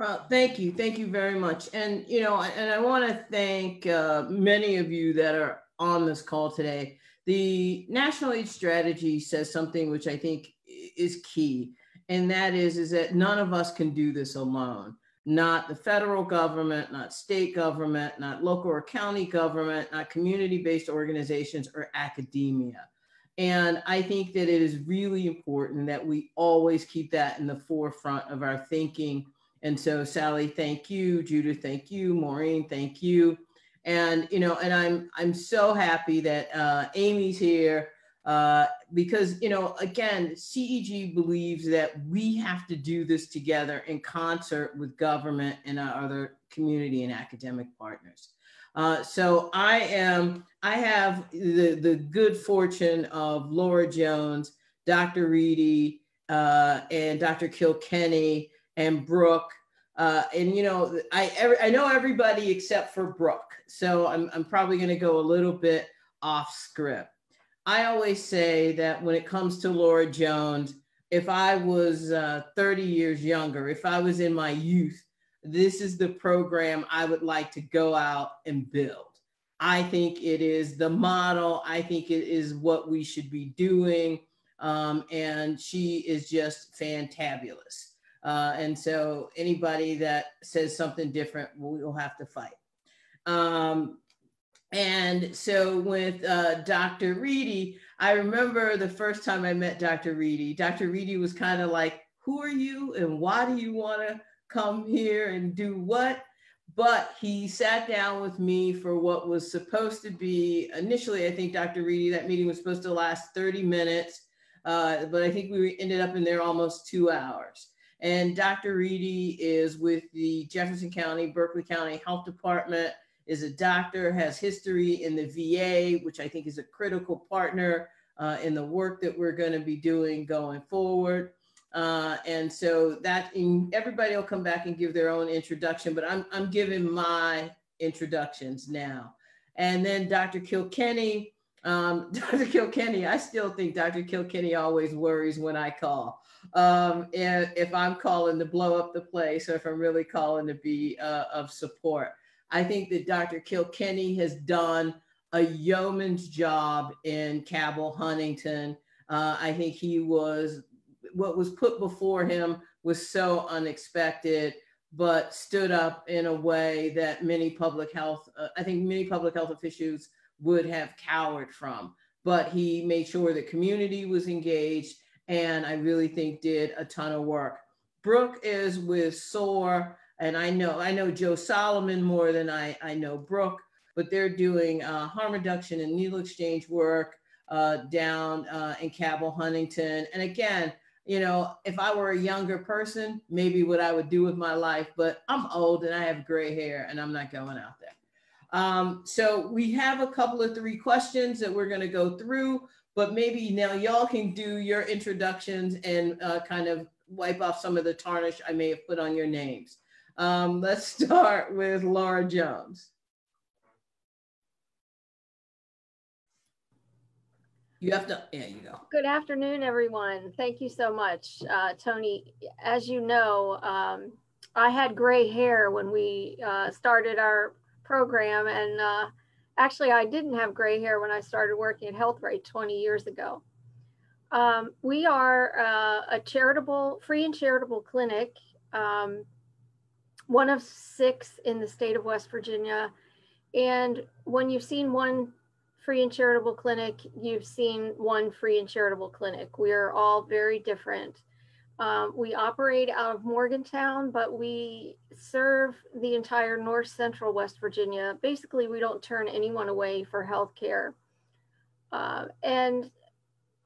Uh, thank you. Thank you very much. And, you know, and I want to thank uh, many of you that are on this call today. The National AIDS Strategy says something which I think is key and that is is that none of us can do this alone. Not the federal government not state government not local or county government not community-based organizations or academia. And i think that it is really important that we always keep that in the forefront of our thinking. And so sally thank you. Judith thank you. Maureen thank you. And you know and i'm i'm so happy that uh, amy's here uh, because you know again ceg believes that we have to do this together in concert with government and our other community and academic partners. Uh, so i am i have the, the good fortune of laura jones dr reedy uh, and dr kilkenny and brooke. Uh, and you know i every, i know everybody except for brooke. So i'm, I'm probably going to go a little bit off script I always say that when it comes to Laura Jones, if I was uh, 30 years younger, if I was in my youth, this is the program I would like to go out and build. I think it is the model. I think it is what we should be doing. Um, and she is just fantabulous. Uh, and so anybody that says something different, we'll have to fight. Um, and so with uh, Dr. Reedy, I remember the first time I met Dr. Reedy. Dr. Reedy was kind of like, who are you and why do you want to come here and do what? But he sat down with me for what was supposed to be initially, I think Dr. Reedy, that meeting was supposed to last 30 minutes. Uh, but I think we ended up in there almost two hours. And Dr. Reedy is with the Jefferson County, Berkeley County Health Department is a doctor, has history in the VA, which I think is a critical partner uh, in the work that we're going to be doing going forward. Uh, and so that in, everybody will come back and give their own introduction, but I'm, I'm giving my introductions now. And then Dr. Kilkenny, um, Dr. Kilkenny, I still think Dr. Kilkenny always worries when I call. Um, if, if I'm calling to blow up the place or if I'm really calling to be uh, of support. I think that Dr. Kilkenny has done a yeoman's job in Cabell Huntington. Uh, I think he was, what was put before him was so unexpected, but stood up in a way that many public health, uh, I think many public health officials would have cowered from. But he made sure the community was engaged and I really think did a ton of work. Brooke is with SOAR, and I know I know Joe Solomon more than I, I know Brooke, but they're doing uh, harm reduction and needle exchange work uh, down uh, in Cabell Huntington. And again, you know, if I were a younger person, maybe what I would do with my life, but I'm old and I have gray hair and I'm not going out there. Um, so we have a couple of three questions that we're going to go through, but maybe now y'all can do your introductions and uh, kind of wipe off some of the tarnish I may have put on your names. Um, let's start with Laura Jones. You have to, yeah, you go. Good afternoon, everyone. Thank you so much. Uh, Toni, as you know, um, I had gray hair when we uh, started our program and uh, actually I didn't have gray hair when I started working at Health Right 20 years ago. Um, we are uh, a charitable, free and charitable clinic, um, one of six in the state of West Virginia. And when you've seen one free and charitable clinic, you've seen one free and charitable clinic. We are all very different. Um, we operate out of Morgantown, but we serve the entire north central West Virginia. Basically, we don't turn anyone away for health care. Uh, and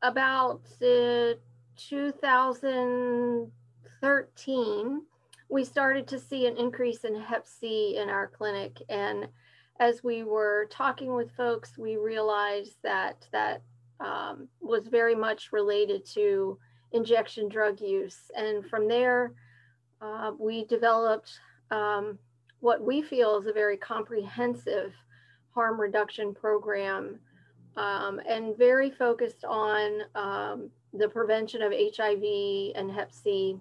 about uh, 2013, we started to see an increase in Hep C in our clinic. And as we were talking with folks, we realized that that um, was very much related to injection drug use. And from there, uh, we developed um, what we feel is a very comprehensive harm reduction program um, and very focused on um, the prevention of HIV and Hep C.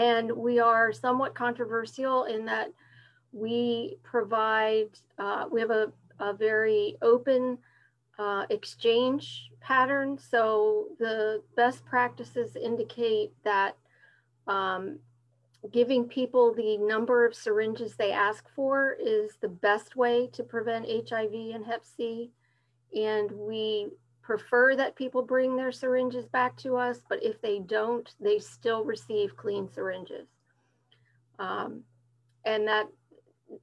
And we are somewhat controversial in that we provide, uh, we have a, a very open uh, exchange pattern. So the best practices indicate that um, giving people the number of syringes they ask for is the best way to prevent HIV and Hep C. And we prefer that people bring their syringes back to us, but if they don't, they still receive clean syringes. Um, and that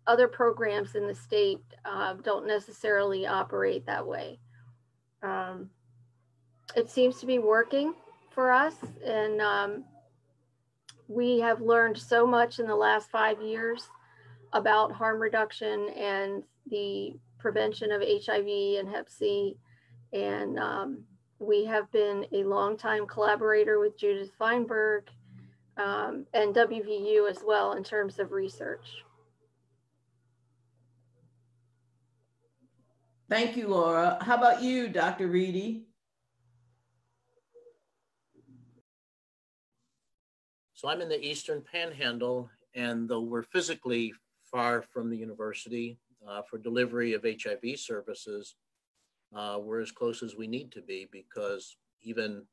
other programs in the state uh, don't necessarily operate that way. Um, it seems to be working for us, and um, we have learned so much in the last five years about harm reduction and the prevention of HIV and Hep C. And um, we have been a longtime collaborator with Judith Feinberg um, and WVU as well in terms of research. Thank you, Laura. How about you, Dr. Reedy? So I'm in the Eastern Panhandle, and though we're physically far from the university uh, for delivery of HIV services, uh, we're as close as we need to be because even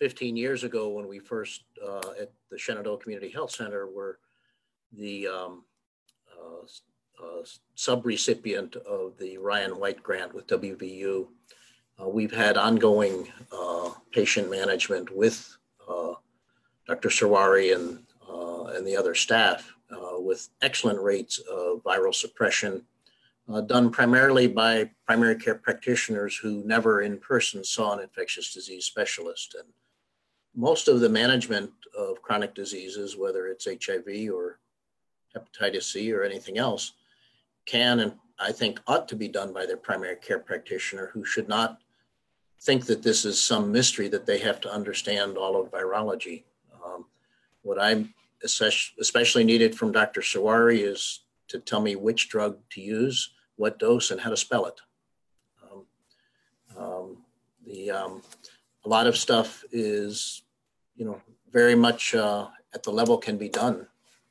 15 years ago when we first uh, at the Shenandoah Community Health Center were the um, uh, uh, subrecipient of the Ryan White grant with WVU. Uh, we've had ongoing uh, patient management with Dr. Sarwari and, and the other staff with excellent rates of viral suppression done primarily by primary care practitioners who never in person saw an infectious disease specialist. And most of the management of chronic diseases, whether it's HIV or hepatitis C or anything else, can and I think ought to be done by their primary care practitioner who should not think that this is some mystery that they have to understand all of virology. Um, what I'm especially needed from Dr. Sarwari is to tell me which drug to use, what dose, and how to spell it. Um, um, the um, a lot of stuff is, you know, very much uh, at the level can be done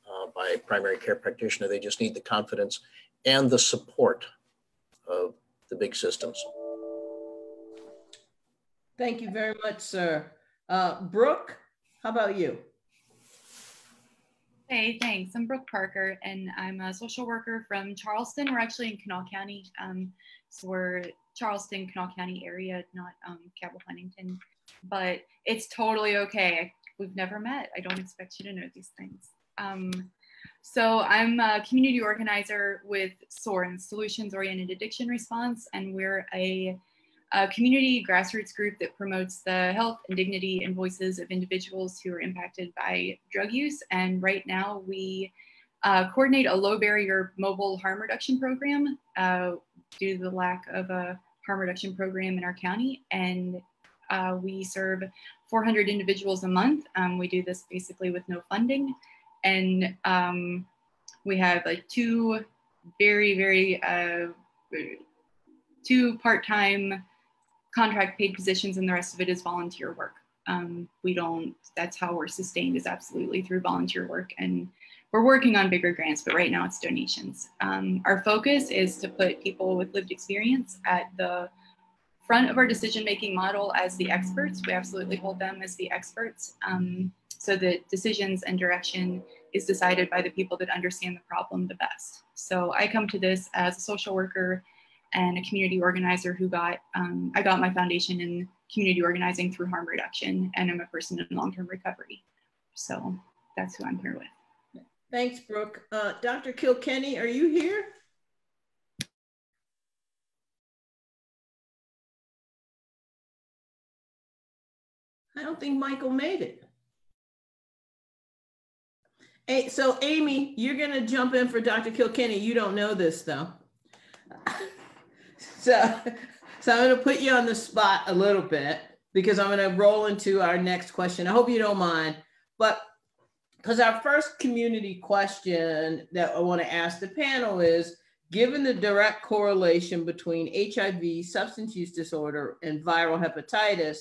uh, by a primary care practitioner. They just need the confidence and the support of the big systems. Thank you very much, sir. Uh, Brooke, how about you? Hey, thanks. I'm Brooke Parker, and I'm a social worker from Charleston. We're actually in Kanawha County, um, so we're Charleston, Kanawha County area, not um, Cabell Huntington. But it's totally okay. We've never met. I don't expect you to know these things. Um, so I'm a community organizer with SOAR, Solutions Oriented Addiction Response, and we're a a community grassroots group that promotes the health and dignity and voices of individuals who are impacted by drug use. And right now we uh, coordinate a low barrier mobile harm reduction program uh, due to the lack of a harm reduction program in our county. And uh, we serve 400 individuals a month. Um, we do this basically with no funding. And um, we have like two very, very, uh, two part-time contract paid positions and the rest of it is volunteer work. Um, we don't, that's how we're sustained is absolutely through volunteer work. And we're working on bigger grants, but right now it's donations. Um, our focus is to put people with lived experience at the front of our decision-making model as the experts. We absolutely hold them as the experts um, so that decisions and direction is decided by the people that understand the problem the best. So I come to this as a social worker and a community organizer who got, um, I got my foundation in community organizing through harm reduction, and I'm a person in long term recovery. So that's who I'm here with. Thanks, Brooke. Uh, Dr. Kilkenny, are you here? I don't think Michael made it. Hey, so Amy, you're gonna jump in for Dr. Kilkenny. You don't know this though. So, so I'm going to put you on the spot a little bit because I'm going to roll into our next question. I hope you don't mind, but because our first community question that I want to ask the panel is given the direct correlation between HIV, substance use disorder, and viral hepatitis,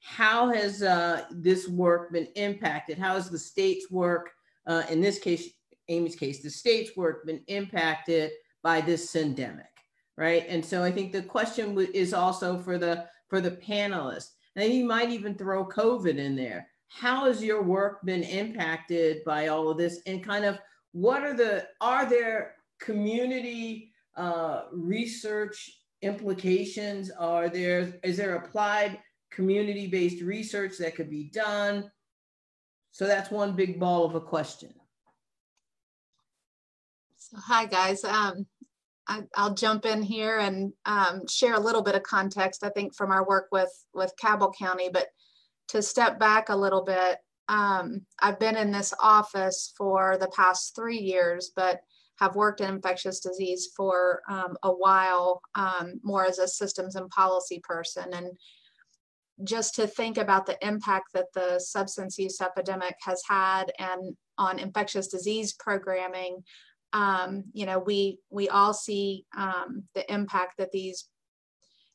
how has uh, this work been impacted? How has the state's work, uh, in this case, Amy's case, the state's work been impacted by this syndemic? Right? And so I think the question is also for the for the panelists. And you might even throw COVID in there. How has your work been impacted by all of this? And kind of what are the are there community uh, research implications? Are there is there applied community-based research that could be done? So that's one big ball of a question. So hi guys. Um, I, will jump in here and um, share a little bit of context, I think, from our work with, with Cabell County. But to step back a little bit, um, I've been in this office for the past three years, but have worked in infectious disease for um, a while, um, more as a systems and policy person. And just to think about the impact that the substance use epidemic has had and on infectious disease programming um, you know, we we all see um, the impact that these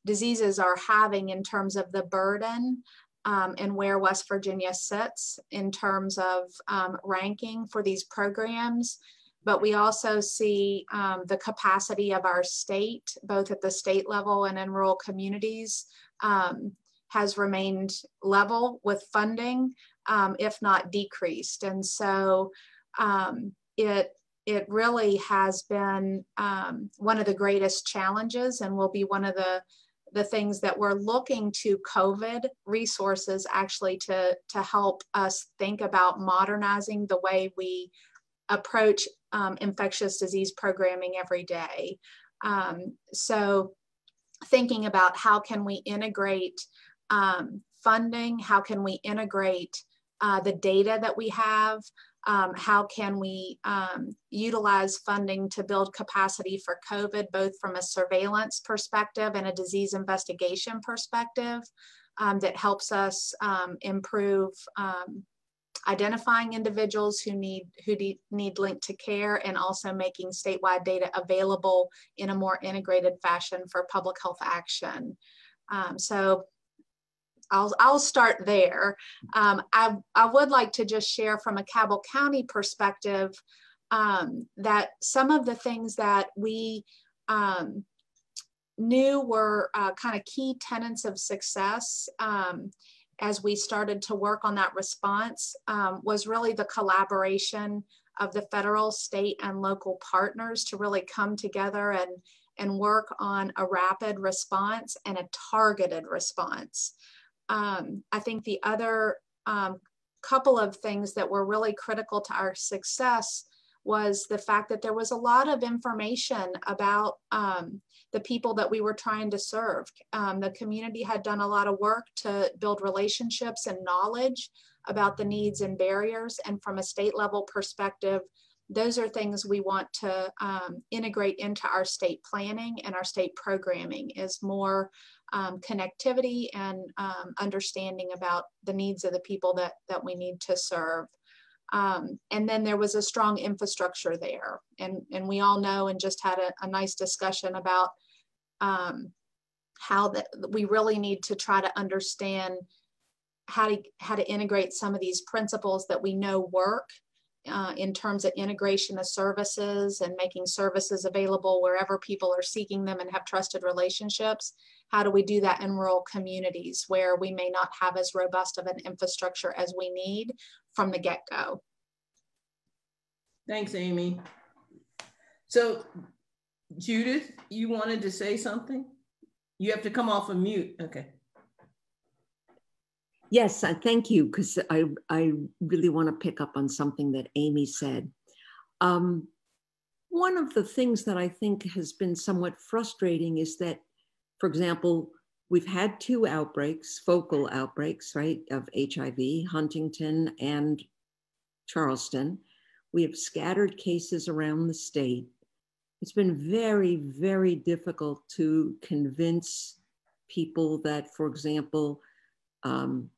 diseases are having in terms of the burden um, and where West Virginia sits in terms of um, ranking for these programs. But we also see um, the capacity of our state, both at the state level and in rural communities, um, has remained level with funding, if not decreased. And so it it really has been um, one of the greatest challenges and will be one of the the things that we're looking to COVID resources actually to, to help us think about modernizing the way we approach um, infectious disease programming every day. Um, so thinking about how can we integrate um, funding, how can we integrate uh, the data that we have, um, how can we um, utilize funding to build capacity for COVID, both from a surveillance perspective and a disease investigation perspective um, that helps us um, improve um, identifying individuals who need who need link to care and also making statewide data available in a more integrated fashion for public health action. Um, so I'll, I'll start there. Um, I, I would like to just share from a Cabell County perspective um, that some of the things that we um, knew were uh, kind of key tenets of success um, as we started to work on that response um, was really the collaboration of the federal, state, and local partners to really come together and, and work on a rapid response and a targeted response. Um, I think the other um, couple of things that were really critical to our success was the fact that there was a lot of information about um, the people that we were trying to serve. Um, the community had done a lot of work to build relationships and knowledge about the needs and barriers. And from a state level perspective, those are things we want to um, integrate into our state planning and our state programming is more um, connectivity and um, understanding about the needs of the people that, that we need to serve. Um, and then there was a strong infrastructure there. And, and we all know and just had a, a nice discussion about um, how that we really need to try to understand how to, how to integrate some of these principles that we know work uh, in terms of integration of services and making services available wherever people are seeking them and have trusted relationships. How do we do that in rural communities where we may not have as robust of an infrastructure as we need from the get-go. Thanks, Amy. So Judith, you wanted to say something? You have to come off of mute. Okay. Yes, uh, thank you, because I, I really want to pick up on something that Amy said. Um, one of the things that I think has been somewhat frustrating is that, for example, we've had two outbreaks, focal outbreaks, right, of HIV, Huntington and Charleston. We have scattered cases around the state. It's been very, very difficult to convince people that, for example, um,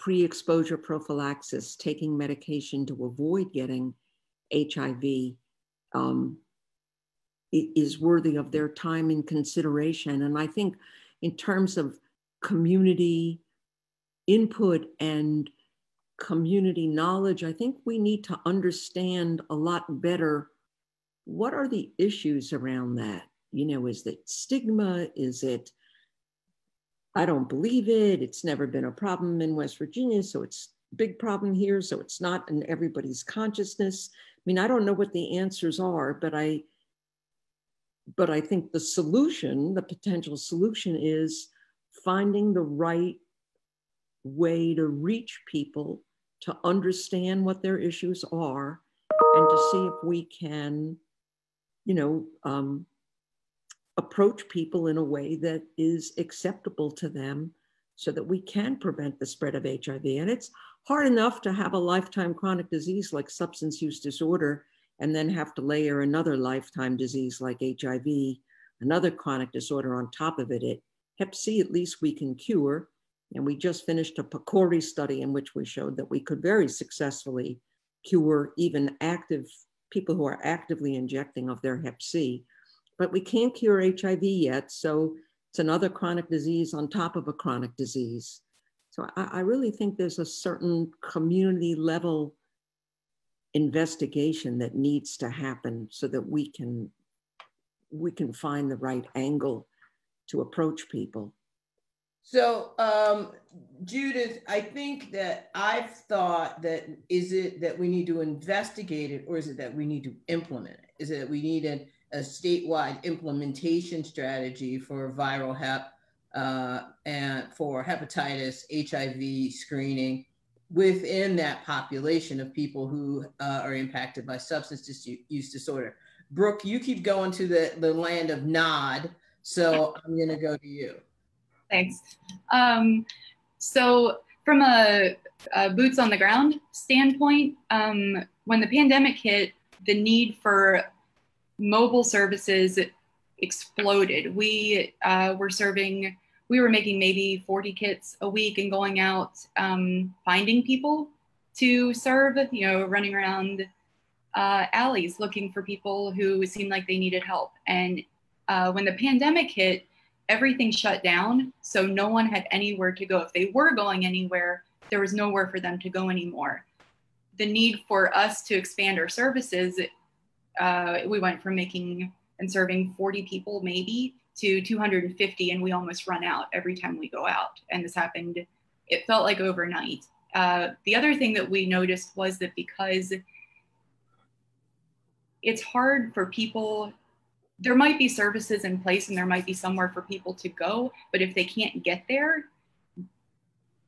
pre exposure prophylaxis, taking medication to avoid getting HIV, um, is worthy of their time and consideration. And I think in terms of community input and community knowledge, I think we need to understand a lot better what are the issues around that? You know, is it stigma? Is it, I don't believe it, it's never been a problem in West Virginia, so it's a big problem here, so it's not in everybody's consciousness. I mean, I don't know what the answers are, but I but I think the solution, the potential solution is finding the right way to reach people to understand what their issues are and to see if we can, you know, um, approach people in a way that is acceptable to them so that we can prevent the spread of HIV. And it's hard enough to have a lifetime chronic disease like substance use disorder and then have to layer another lifetime disease like HIV, another chronic disorder on top of it. it Hep C, at least we can cure. And we just finished a PCORI study in which we showed that we could very successfully cure even active people who are actively injecting of their Hep C. But we can't cure HIV yet. So it's another chronic disease on top of a chronic disease. So I, I really think there's a certain community level investigation that needs to happen so that we can we can find the right angle to approach people so um, judith i think that i've thought that is it that we need to investigate it or is it that we need to implement it is it that we need a, a statewide implementation strategy for viral hep uh, and for hepatitis hiv screening within that population of people who uh, are impacted by substance use disorder. Brooke, you keep going to the, the land of nod, so I'm going to go to you. Thanks. Um, so, from a, a, boots on the ground standpoint, um, when the pandemic hit, the need for mobile services exploded. We uh, were serving we were making maybe 40 kits a week and going out um, finding people to serve, you know, running around uh, alleys looking for people who seemed like they needed help. And uh, when the pandemic hit, everything shut down. So no one had anywhere to go. If they were going anywhere, there was nowhere for them to go anymore. The need for us to expand our services, uh, we went from making and serving 40 people maybe to 250 and we almost run out every time we go out and this happened it felt like overnight uh, the other thing that we noticed was that because it's hard for people. There might be services in place and there might be somewhere for people to go, but if they can't get there,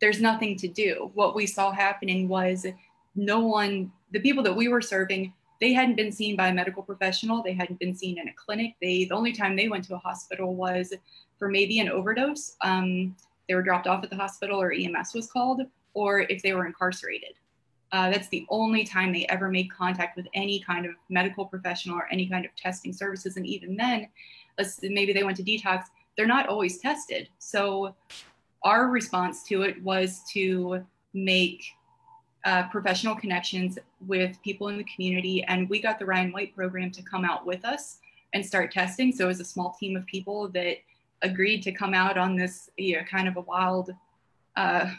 there's nothing to do. What we saw happening was no one, the people that we were serving, they hadn't been seen by a medical professional. They hadn't been seen in a clinic. They the only time they went to a hospital was for maybe an overdose. Um, they were dropped off at the hospital or EMS was called, or if they were incarcerated. Uh, that's the only time they ever made contact with any kind of medical professional or any kind of testing services. And even then, maybe they went to detox, they're not always tested. So our response to it was to make uh, professional connections with people in the community. And we got the Ryan White program to come out with us and start testing. So it was a small team of people that agreed to come out on this you know, kind of a wild uh,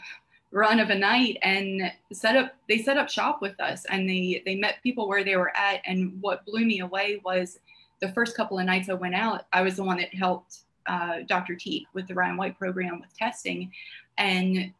run of a night and set up they set up shop with us and they they met people where they were at and what blew me away was the first couple of nights i went out i was the one that helped uh, dr teak with the ryan white program with testing and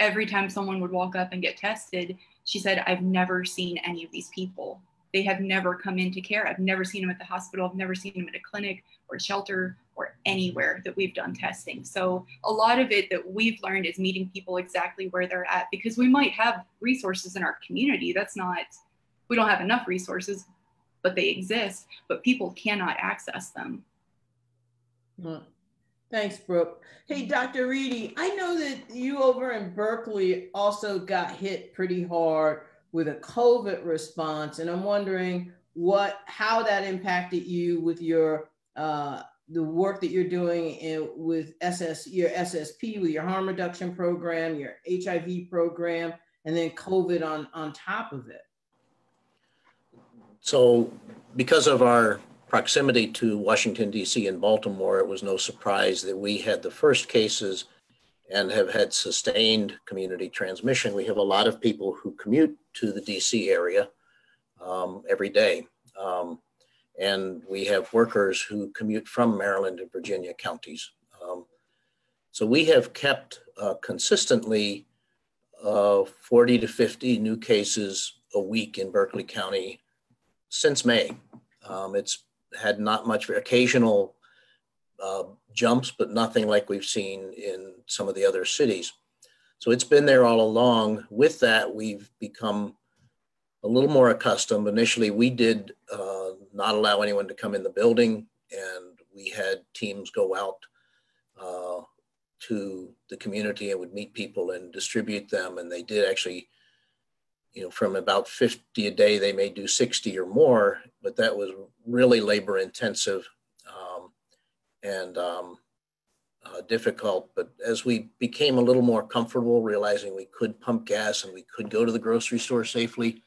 every time someone would walk up and get tested she said i've never seen any of these people they have never come into care i've never seen them at the hospital i've never seen them at a clinic or shelter or anywhere that we've done testing. So a lot of it that we've learned is meeting people exactly where they're at because we might have resources in our community. That's not, we don't have enough resources, but they exist, but people cannot access them. Thanks, Brooke. Hey, Dr. Reedy, I know that you over in Berkeley also got hit pretty hard with a COVID response, and I'm wondering what how that impacted you with your uh, the work that you're doing in, with SS, your SSP, with your harm reduction program, your HIV program, and then COVID on, on top of it? So, because of our proximity to Washington, D.C. and Baltimore, it was no surprise that we had the first cases and have had sustained community transmission. We have a lot of people who commute to the D.C. area um, every day. Um, and we have workers who commute from Maryland and Virginia counties. Um, so we have kept uh, consistently uh, 40 to 50 new cases a week in Berkeley County since May. Um, it's had not much occasional uh, jumps, but nothing like we've seen in some of the other cities. So it's been there all along. With that, we've become a little more accustomed. Initially, we did uh, not allow anyone to come in the building, and we had teams go out uh, to the community and would meet people and distribute them. And they did actually, you know, from about 50 a day, they may do 60 or more, but that was really labor intensive um, and um, uh, difficult. But as we became a little more comfortable, realizing we could pump gas and we could go to the grocery store safely,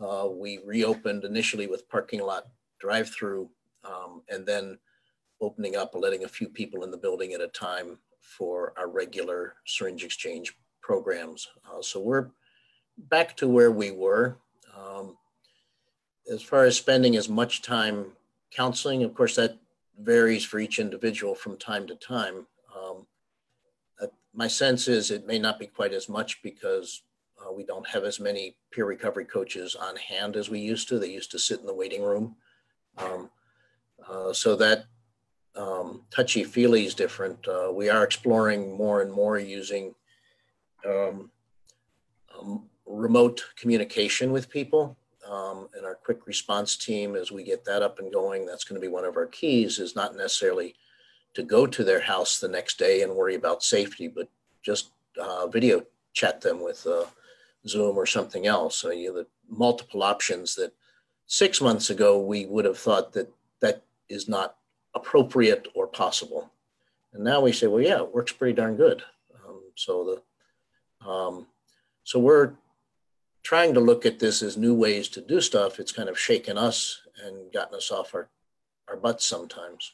uh, we reopened initially with parking lot drive-through um, and then opening up letting a few people in the building at a time for our regular syringe exchange programs. Uh, so we're back to where we were. Um, as far as spending as much time counseling, of course, that varies for each individual from time to time. Um, uh, my sense is it may not be quite as much because uh, we don't have as many peer recovery coaches on hand as we used to. They used to sit in the waiting room. Um, uh, so that um, touchy feely is different. Uh, we are exploring more and more using um, um remote communication with people. Um, and our quick response team, as we get that up and going, that's going to be one of our keys, is not necessarily to go to their house the next day and worry about safety, but just uh, video chat them with uh, Zoom or something else. So you have the multiple options that six months ago we would have thought that that is not appropriate or possible. And now we say, well, yeah, it works pretty darn good. Um, so the um, so we're trying to look at this as new ways to do stuff. It's kind of shaken us and gotten us off our, our butts sometimes.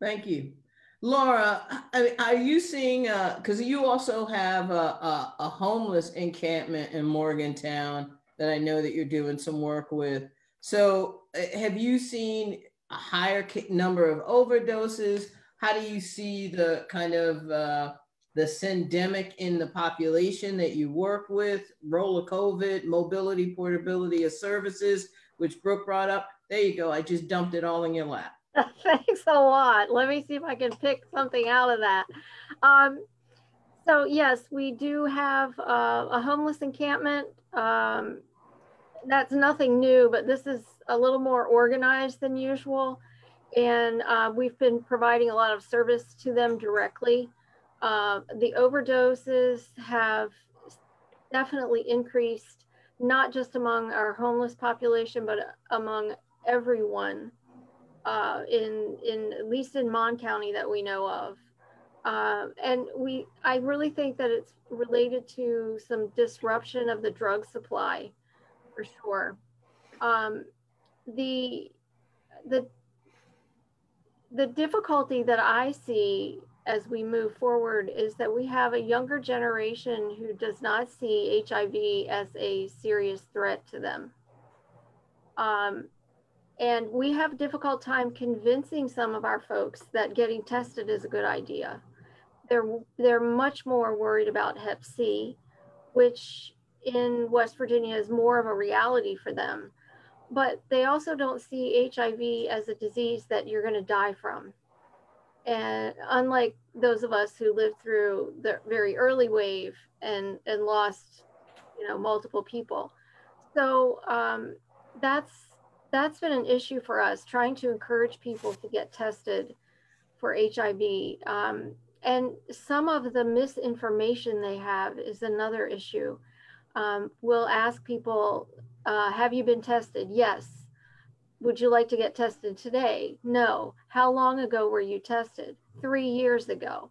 Thank you. Laura, are you seeing, because uh, you also have a, a, a, homeless encampment in Morgantown that I know that you're doing some work with. So uh, have you seen a higher number of overdoses? How do you see the kind of uh, the syndemic in the population that you work with, role of COVID, mobility, portability of services? which Brooke brought up. There you go. I just dumped it all in your lap. Thanks a lot. Let me see if I can pick something out of that. Um, so yes, we do have uh, a homeless encampment. Um, that's nothing new, but this is a little more organized than usual. And uh, we've been providing a lot of service to them directly. Uh, the overdoses have definitely increased, not just among our homeless population, but among everyone uh, in, in at least in Mon County that we know of. Uh, and we, I really think that it's related to some disruption of the drug supply, for sure. Um, the, the, the difficulty that I see as we move forward is that we have a younger generation who does not see HIV as a serious threat to them. Um, and we have a difficult time convincing some of our folks that getting tested is a good idea they're they're much more worried about Hep C, which in West Virginia is more of a reality for them. But they also don't see HIV as a disease that you're going to die from. And unlike those of us who lived through the very early wave and and lost, you know, multiple people, so um, that's that's been an issue for us trying to encourage people to get tested for HIV. Um, and some of the misinformation they have is another issue. Um, we'll ask people, uh, have you been tested? Yes. Would you like to get tested today? No. How long ago were you tested? Three years ago.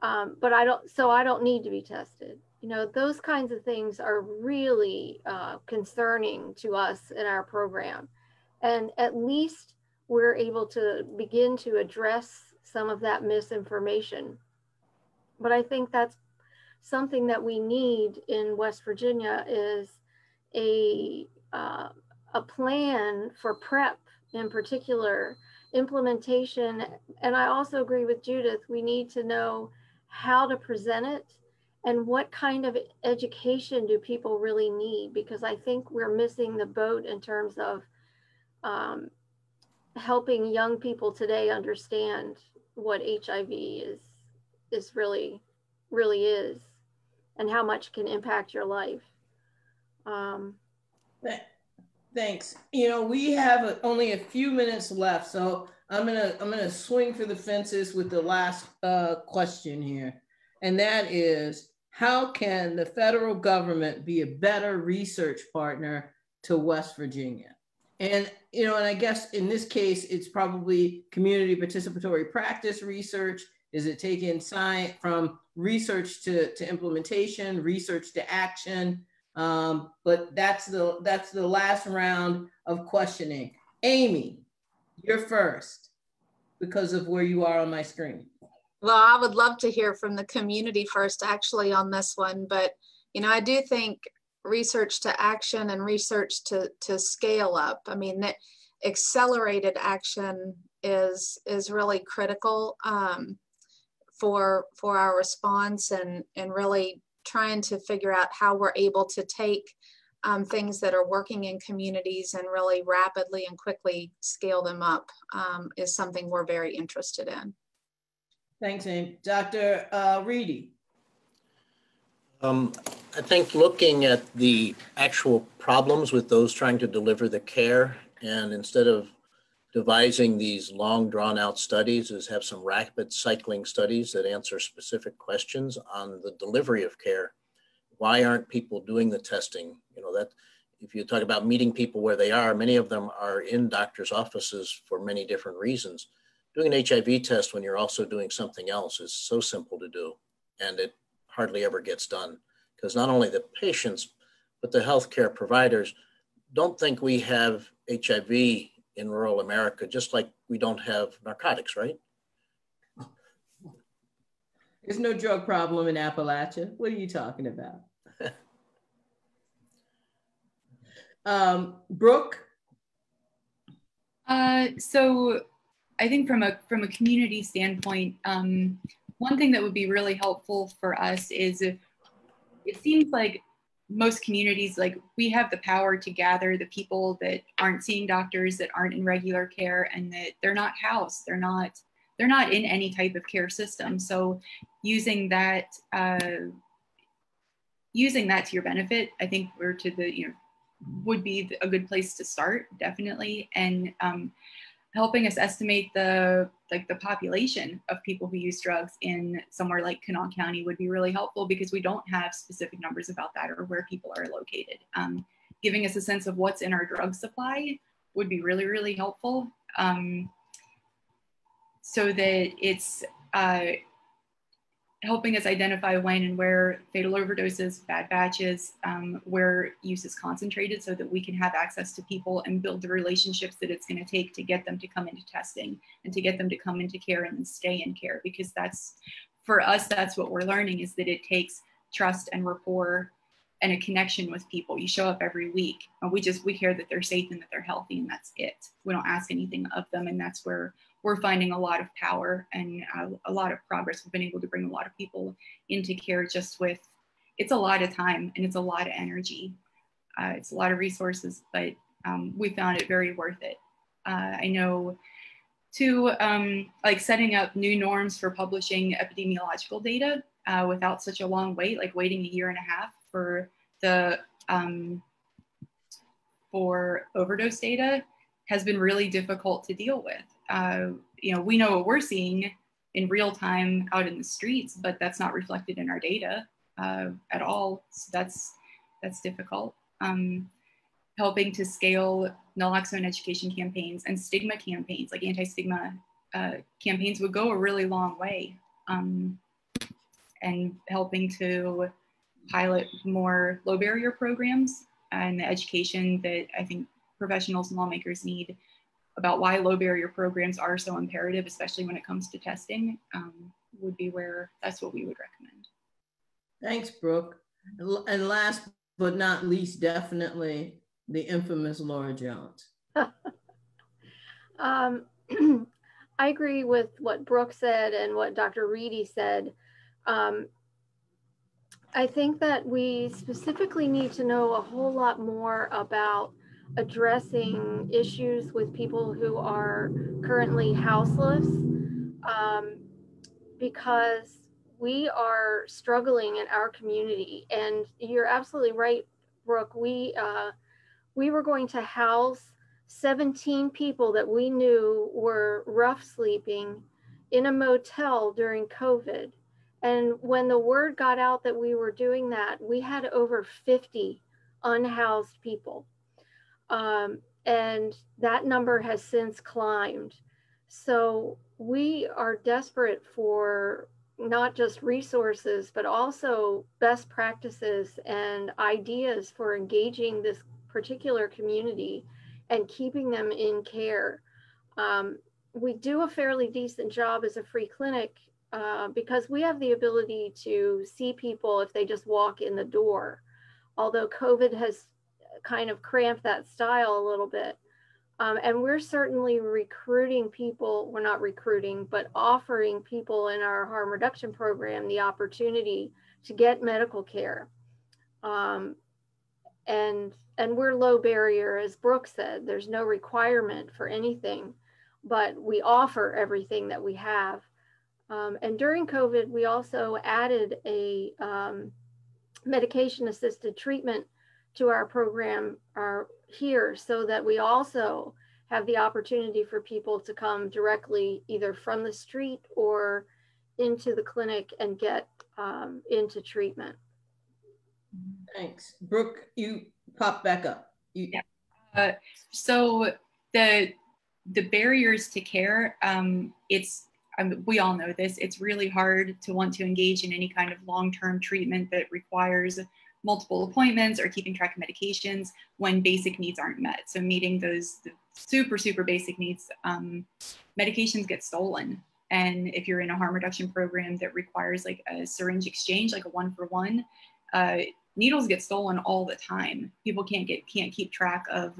Um, but I don't, so I don't need to be tested. You know, those kinds of things are really uh, concerning to us in our program. And at least we're able to begin to address some of that misinformation. But I think that's something that we need in West Virginia is a uh, a plan for PrEP in particular implementation. And I also agree with Judith. We need to know how to present it and what kind of education do people really need because I think we're missing the boat in terms of um, helping young people today understand what HIV is is really really is and how much can impact your life. Um, Thanks. You know, we have a, only a few minutes left, so I'm gonna I'm gonna swing for the fences with the last uh, question here, and that is, how can the federal government be a better research partner to West Virginia? And you know, and I guess in this case, it's probably community participatory practice research. Is it taking science from research to, to implementation, research to action? Um, but that's the that's the last round of questioning. Amy, you're first because of where you are on my screen. Well, I would love to hear from the community first, actually, on this one. But you know, I do think research to action and research to to scale up. I mean that accelerated action is is really critical um, for for our response and and really trying to figure out how we're able to take um, things that are working in communities and really rapidly and quickly scale them up um, is something we're very interested in. Thanks, Amy. Dr. Uh, Reedy. Um, I think looking at the actual problems with those trying to deliver the care and instead of devising these long drawn out studies is have some rapid cycling studies that answer specific questions on the delivery of care. Why aren't people doing the testing? You know, that if you talk about meeting people where they are, many of them are in doctors' offices for many different reasons. Doing an HIV test when you're also doing something else is so simple to do. And it hardly ever gets done because not only the patients, but the healthcare providers don't think we have HIV in rural America, just like we don't have narcotics, right? There's no drug problem in Appalachia. What are you talking about? um, Brooke? Uh, so I think from a from a community standpoint, um, one thing that would be really helpful for us is if it seems like most communities, like we have the power to gather the people that aren't seeing doctors, that aren't in regular care, and that they're not housed, they're not they're not in any type of care system. So using that uh, using that to your benefit, I think we're to the you know would be a good place to start definitely, and um, helping us estimate the like the population of people who use drugs in somewhere like Kanawha County would be really helpful because we don't have specific numbers about that or where people are located. Um, giving us a sense of what's in our drug supply would be really, really helpful um, so that it's uh, helping us identify when and where fatal overdoses, bad batches, um, where use is concentrated so that we can have access to people and build the relationships that it's going to take to get them to come into testing and to get them to come into care and stay in care. Because that's, for us, that's what we're learning is that it takes trust and rapport and a connection with people. You show up every week and we just, we hear that they're safe and that they're healthy and that's it. We don't ask anything of them. And that's where we're finding a lot of power and a, a lot of progress. We've been able to bring a lot of people into care just with, it's a lot of time and it's a lot of energy. Uh, it's a lot of resources, but um, we found it very worth it. Uh, I know to um, like setting up new norms for publishing epidemiological data uh, without such a long wait, like waiting a year and a half for the um, for overdose data has been really difficult to deal with uh, you know, we know what we're seeing in real time out in the streets, but that's not reflected in our data uh, at all. So that's that's difficult. Um, helping to scale naloxone education campaigns and stigma campaigns, like anti-stigma uh, campaigns, would go a really long way. Um, and helping to pilot more low barrier programs and the education that I think professionals and lawmakers need about why low barrier programs are so imperative, especially when it comes to testing, um, would be where that's what we would recommend. Thanks, Brooke. And last but not least, definitely the infamous Laura Jones. um, I agree with what Brooke said and what Dr. Reedy said. Um, I think that we specifically need to know a whole lot more about addressing issues with people who are currently houseless um, because we are struggling in our community. And you're absolutely right, Brooke. We, uh, we were going to house 17 people that we knew were rough sleeping in a motel during COVID. And when the word got out that we were doing that, we had over 50 unhoused people. Um, and that number has since climbed. So we are desperate for not just resources, but also best practices and ideas for engaging this particular community and keeping them in care. Um, we do a fairly decent job as a free clinic uh, because we have the ability to see people if they just walk in the door. Although COVID has kind of cramp that style a little bit. Um, and we're certainly recruiting people, we're not recruiting, but offering people in our harm reduction program the opportunity to get medical care. Um, and, and we're low barrier, as Brooke said, there's no requirement for anything, but we offer everything that we have. Um, and during COVID, we also added a um, medication assisted treatment to our program are here so that we also have the opportunity for people to come directly either from the street or into the clinic and get um, into treatment. Thanks. Brooke, you pop back up. You- yeah. Uh, so the the barriers to care, um, it's um, we all know this. It's really hard to want to engage in any kind of long term treatment that requires multiple appointments or keeping track of medications when basic needs aren't met. So meeting those super, super basic needs, um, medications get stolen. And if you're in a harm reduction program that requires like a syringe exchange, like a one for one, uh, needles get stolen all the time. People can't get can't keep track of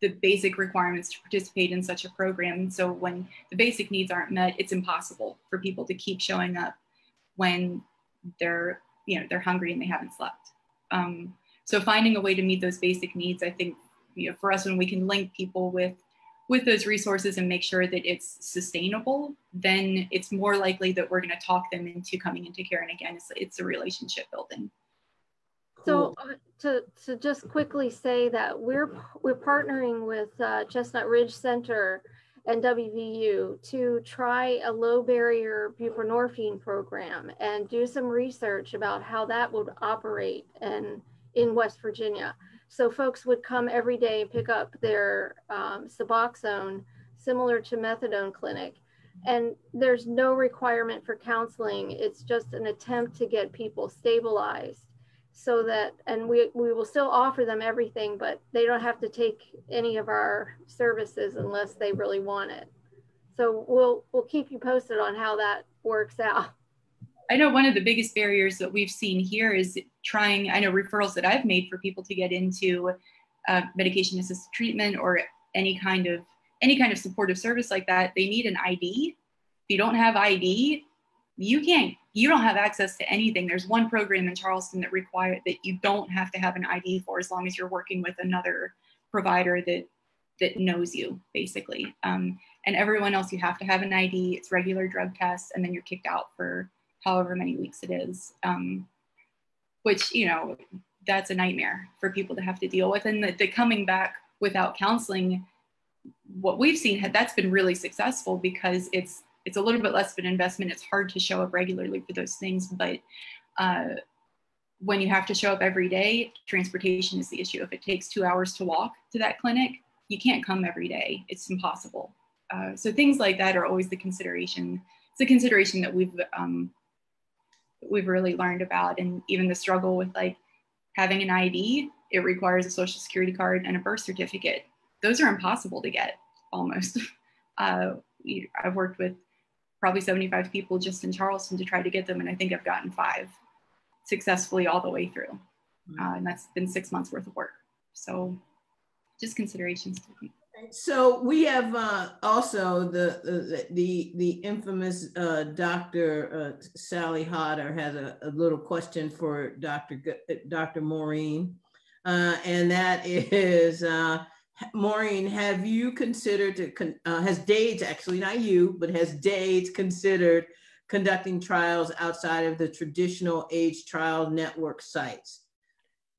the basic requirements to participate in such a program. So when the basic needs aren't met, it's impossible for people to keep showing up when they're you know they're hungry and they haven't slept Um, so finding a way to meet those basic needs, I think, you know, for us when we can link people with with those resources and make sure that it's sustainable, then it's more likely that we're going to talk them into coming into care. And again, it's, it's a relationship building. So uh, to, to just quickly say that we're we're partnering with uh, Chestnut Ridge Center and WVU to try a low barrier buprenorphine program and do some research about how that would operate in, in West Virginia. So folks would come every day and pick up their um, Suboxone, similar to methadone clinic. And there's no requirement for counseling. It's just an attempt to get people stabilized so that, and we, we will still offer them everything, but they don't have to take any of our services unless they really want it. So we'll, we'll keep you posted on how that works out. I know one of the biggest barriers that we've seen here is trying, I know referrals that I've made for people to get into uh, medication assisted treatment or any kind of any kind of supportive service like that, they need an ID. If you don't have ID, you can't you don't have access to anything. There's one program in Charleston that require that you don't have to have an ID for as long as you're working with another provider that that knows you basically. Um, and everyone else, you have to have an ID. It's regular drug tests, and then you're kicked out for however many weeks it is. Um, which you know that's a nightmare for people to have to deal with. And the, the coming back without counseling, what we've seen that's been really successful because it's it's a little bit less of an investment. It's hard to show up regularly for those things, but uh, when you have to show up every day, transportation is the issue. If it takes two hours to walk to that clinic, you can't come every day. It's impossible. Uh, so things like that are always the consideration. It's a consideration that we've um, we've really learned about, and even the struggle with like having an ID. It requires a social security card and a birth certificate. Those are impossible to get almost. Uh, I've worked with probably 75 people just in Charleston to try to get them. And I think I've gotten five successfully all the way through. Mm-hmm. Uh, and that's been six months worth of work. So just considerations. So we have uh, also the, the, the, the infamous uh, Dr. Uh, Sally Hodder has a, a, little question for Dr. G Dr. Maureen. Uh, and that is, uh, Maureen, have you considered, to, uh, has DAIDS, actually not you, but has DAIDS considered conducting trials outside of the traditional AIDS trial network sites?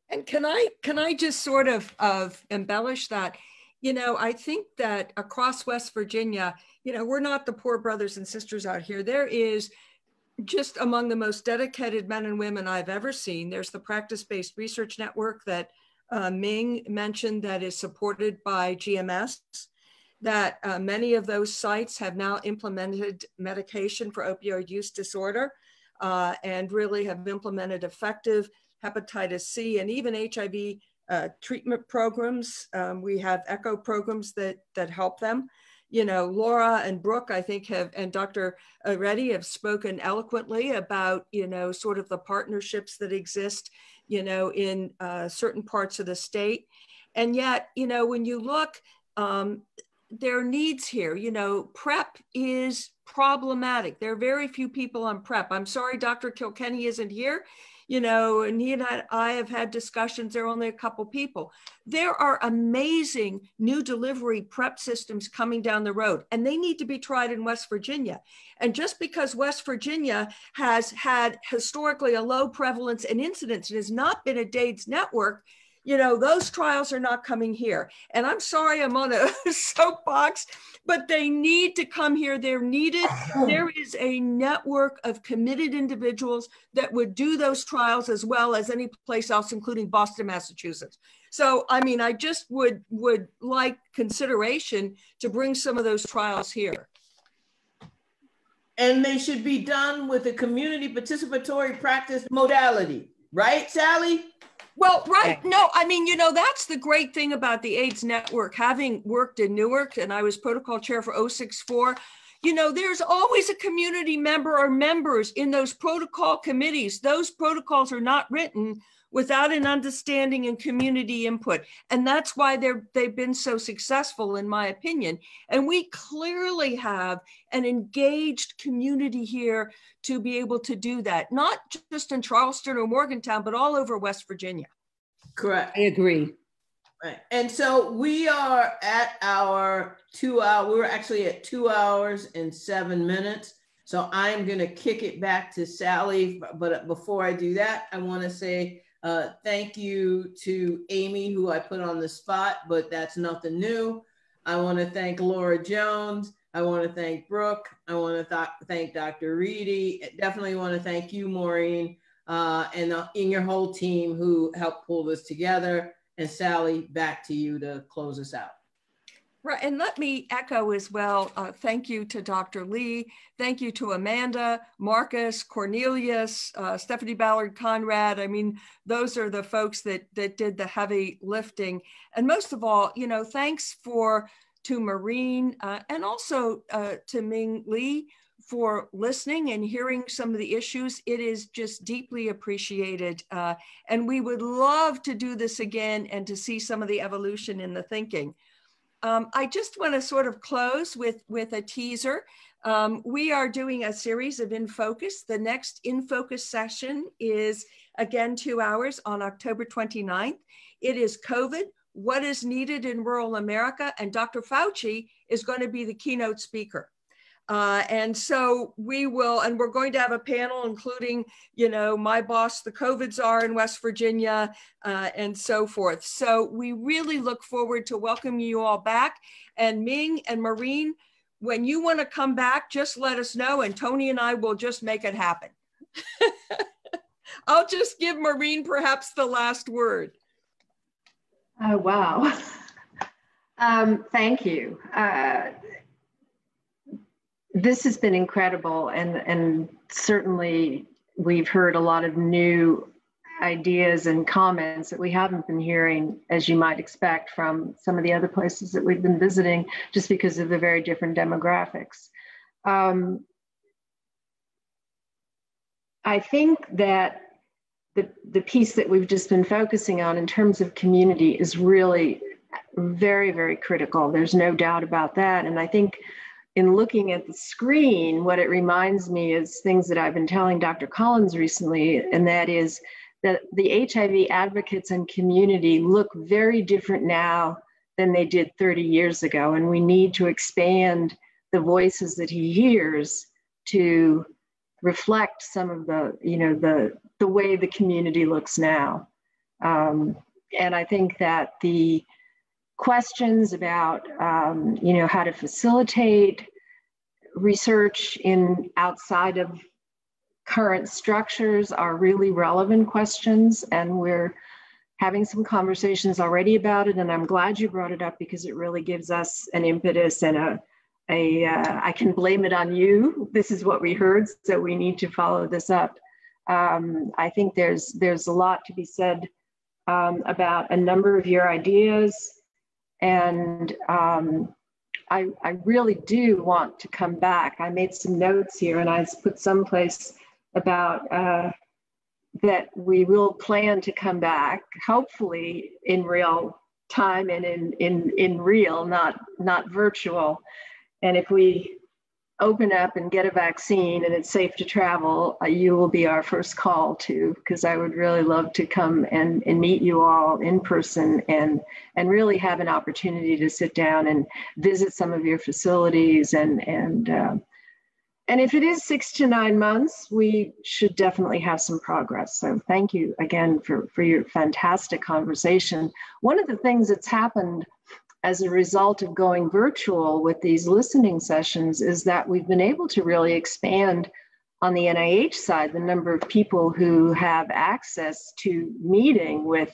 And can I can I just sort of of embellish that? You know, I think that across West Virginia, you know, we're not the poor brothers and sisters out here. There is just among the most dedicated men and women I've ever seen. There's the practice-based research network that uh, Ming mentioned that is supported by GMS, that uh, many of those sites have now implemented medication for opioid use disorder uh, and really have implemented effective hepatitis C and even HIV uh, treatment programs. Um, we have ECHO programs that, that help them. You know, Laura and Brooke, I think, have, and Dr. Reddy have spoken eloquently about, you know, sort of the partnerships that exist you know, in uh, certain parts of the state. And yet, you know, when you look, um, there are needs here. You know, PrEP is problematic. There are very few people on PrEP. I'm sorry, Dr. Kilkenny isn't here you know, and he and I have had discussions. There are only a couple people. There are amazing new delivery PrEP systems coming down the road, and they need to be tried in West Virginia. And just because West Virginia has had historically a low prevalence and incidence and has not been a DAIDS network, you know, those trials are not coming here. And I'm sorry I'm on a soapbox, but they need to come here. They're needed. There is a network of committed individuals that would do those trials as well as any place else, including Boston, Massachusetts. So, I mean, I just would would like consideration to bring some of those trials here. And they should be done with a community participatory practice modality, right, Sally? Well, right. No, I mean, you know, that's the great thing about the AIDS network. Having worked in Newark and I was protocol chair for 064, you know, there's always a community member or members in those protocol committees. Those protocols are not written without an understanding and community input. And that's why they're, they've been so successful, in my opinion. And we clearly have an engaged community here to be able to do that, not just in Charleston or Morgantown, but all over West Virginia. Correct. I agree. Right. And so we are at our two hour, we're actually at two hours and seven minutes. So I'm going to kick it back to Sally. But before I do that, I want to say uh, thank you to Amy, who I put on the spot, but that's nothing new. I want to thank Laura Jones. I want to thank Brooke. I want to th thank Dr. Reedy. Definitely want to thank you, Maureen, uh, and, uh, and your whole team who helped pull this together. And Sally, back to you to close us out. Right, and let me echo as well. Uh, thank you to Dr. Lei. Thank you to Amanda, Marcus, Cornelius, uh, Stephanie Ballard, Conrad. I mean, those are the folks that that did the heavy lifting. And most of all, you know, thanks for to Maureen uh, and also uh, to Ming Lei for listening and hearing some of the issues. It is just deeply appreciated. Uh, and we would love to do this again and to see some of the evolution in the thinking. Um, I just want to sort of close with, with a teaser. Um, we are doing a series of In Focus. The next In Focus session is again two hours on October 29th. It is COVID, what is needed in rural America, and Dr. Fauci is going to be the keynote speaker. Uh, and so we will, and we're going to have a panel including, you know, my boss, the COVID czar in West Virginia, uh, and so forth. So we really look forward to welcoming you all back. And Ming and Maureen, when you want to come back, just let us know, and Toni and I will just make it happen. I'll just give Maureen perhaps the last word. Oh, wow. Um, thank you. Uh, this has been incredible and and certainly we've heard a lot of new ideas and comments that we haven't been hearing as you might expect from some of the other places that we've been visiting just because of the very different demographics. Um, i think that the, the piece that we've just been focusing on in terms of community is really very very critical. There's no doubt about that. And i think in looking at the screen, what it reminds me is things that I've been telling Dr. Collins recently, and that is that the HIV advocates and community look very different now than they did 30 years ago. And we need to expand the voices that he hears to reflect some of the, you know, the, the way the community looks now. Um, and I think that the questions about um, you know how to facilitate research in outside of current structures are really relevant questions and we're having some conversations already about it and i'm glad you brought it up because it really gives us an impetus and a, a uh, I can blame it on you. This is what we heard so we need to follow this up. Um, i think there's there's a lot to be said um, about a number of your ideas and um, I, I really do want to come back. I made some notes here and I put someplace about uh, that we will plan to come back, hopefully in real time and in, in, in real, not, not virtual. And if we open up and get a vaccine and it's safe to travel, uh, you will be our first call to, because I would really love to come and, and meet you all in person and, and really have an opportunity to sit down and visit some of your facilities. And, and, uh, and if it is six to nine months, we should definitely have some progress. So thank you again for, for your fantastic conversation. One of the things that's happened as a result of going virtual with these listening sessions is that we've been able to really expand on the NIH side the number of people who have access to meeting with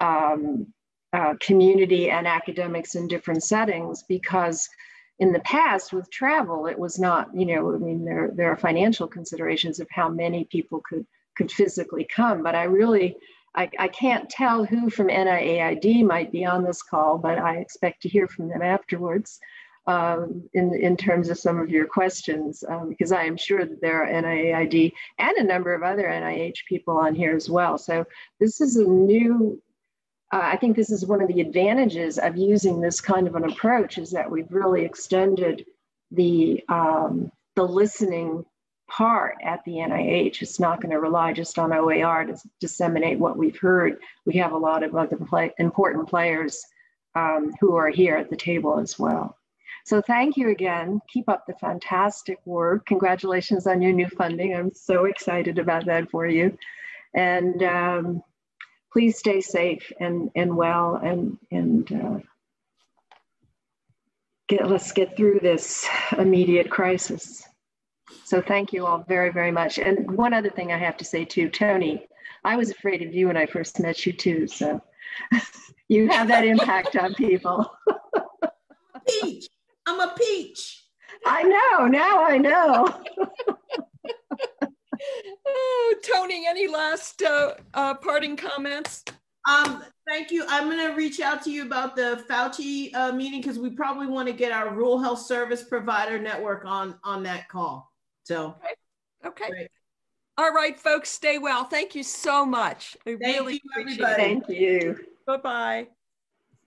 um, uh, community and academics in different settings because in the past with travel it was not you know i mean there, there are financial considerations of how many people could could physically come but i really I, I can't tell who from NIAID might be on this call, but I expect to hear from them afterwards. um, in, in terms of some of your questions, um, because I am sure that there are NIAID and a number of other NIH people on here as well. So this is a new, uh, I think this is one of the advantages of using this kind of an approach is that we've really extended the, um, the listening part at the NIH. It's not going to rely just on OAR to disseminate what we've heard. We have a lot of other play, important players um, who are here at the table as well. So thank you again. Keep up the fantastic work. Congratulations on your new funding. I'm so excited about that for you. And um, please stay safe and, and well and, and uh, get, let's get through this immediate crisis. So thank you all very, very much. And one other thing I have to say too, Toni, I was afraid of you when I first met you too. So you have that impact on people. peach. I'm a peach. I know. Now I know. oh, Toni, any last uh, uh, parting comments? Um, thank you. I'm going to reach out to you about the Fauci uh, meeting because we probably want to get our rural health service provider network on on that call. So, okay. okay. All right, folks, stay well. Thank you so much. I thank really you, appreciate everybody. it. Thank you. Bye bye.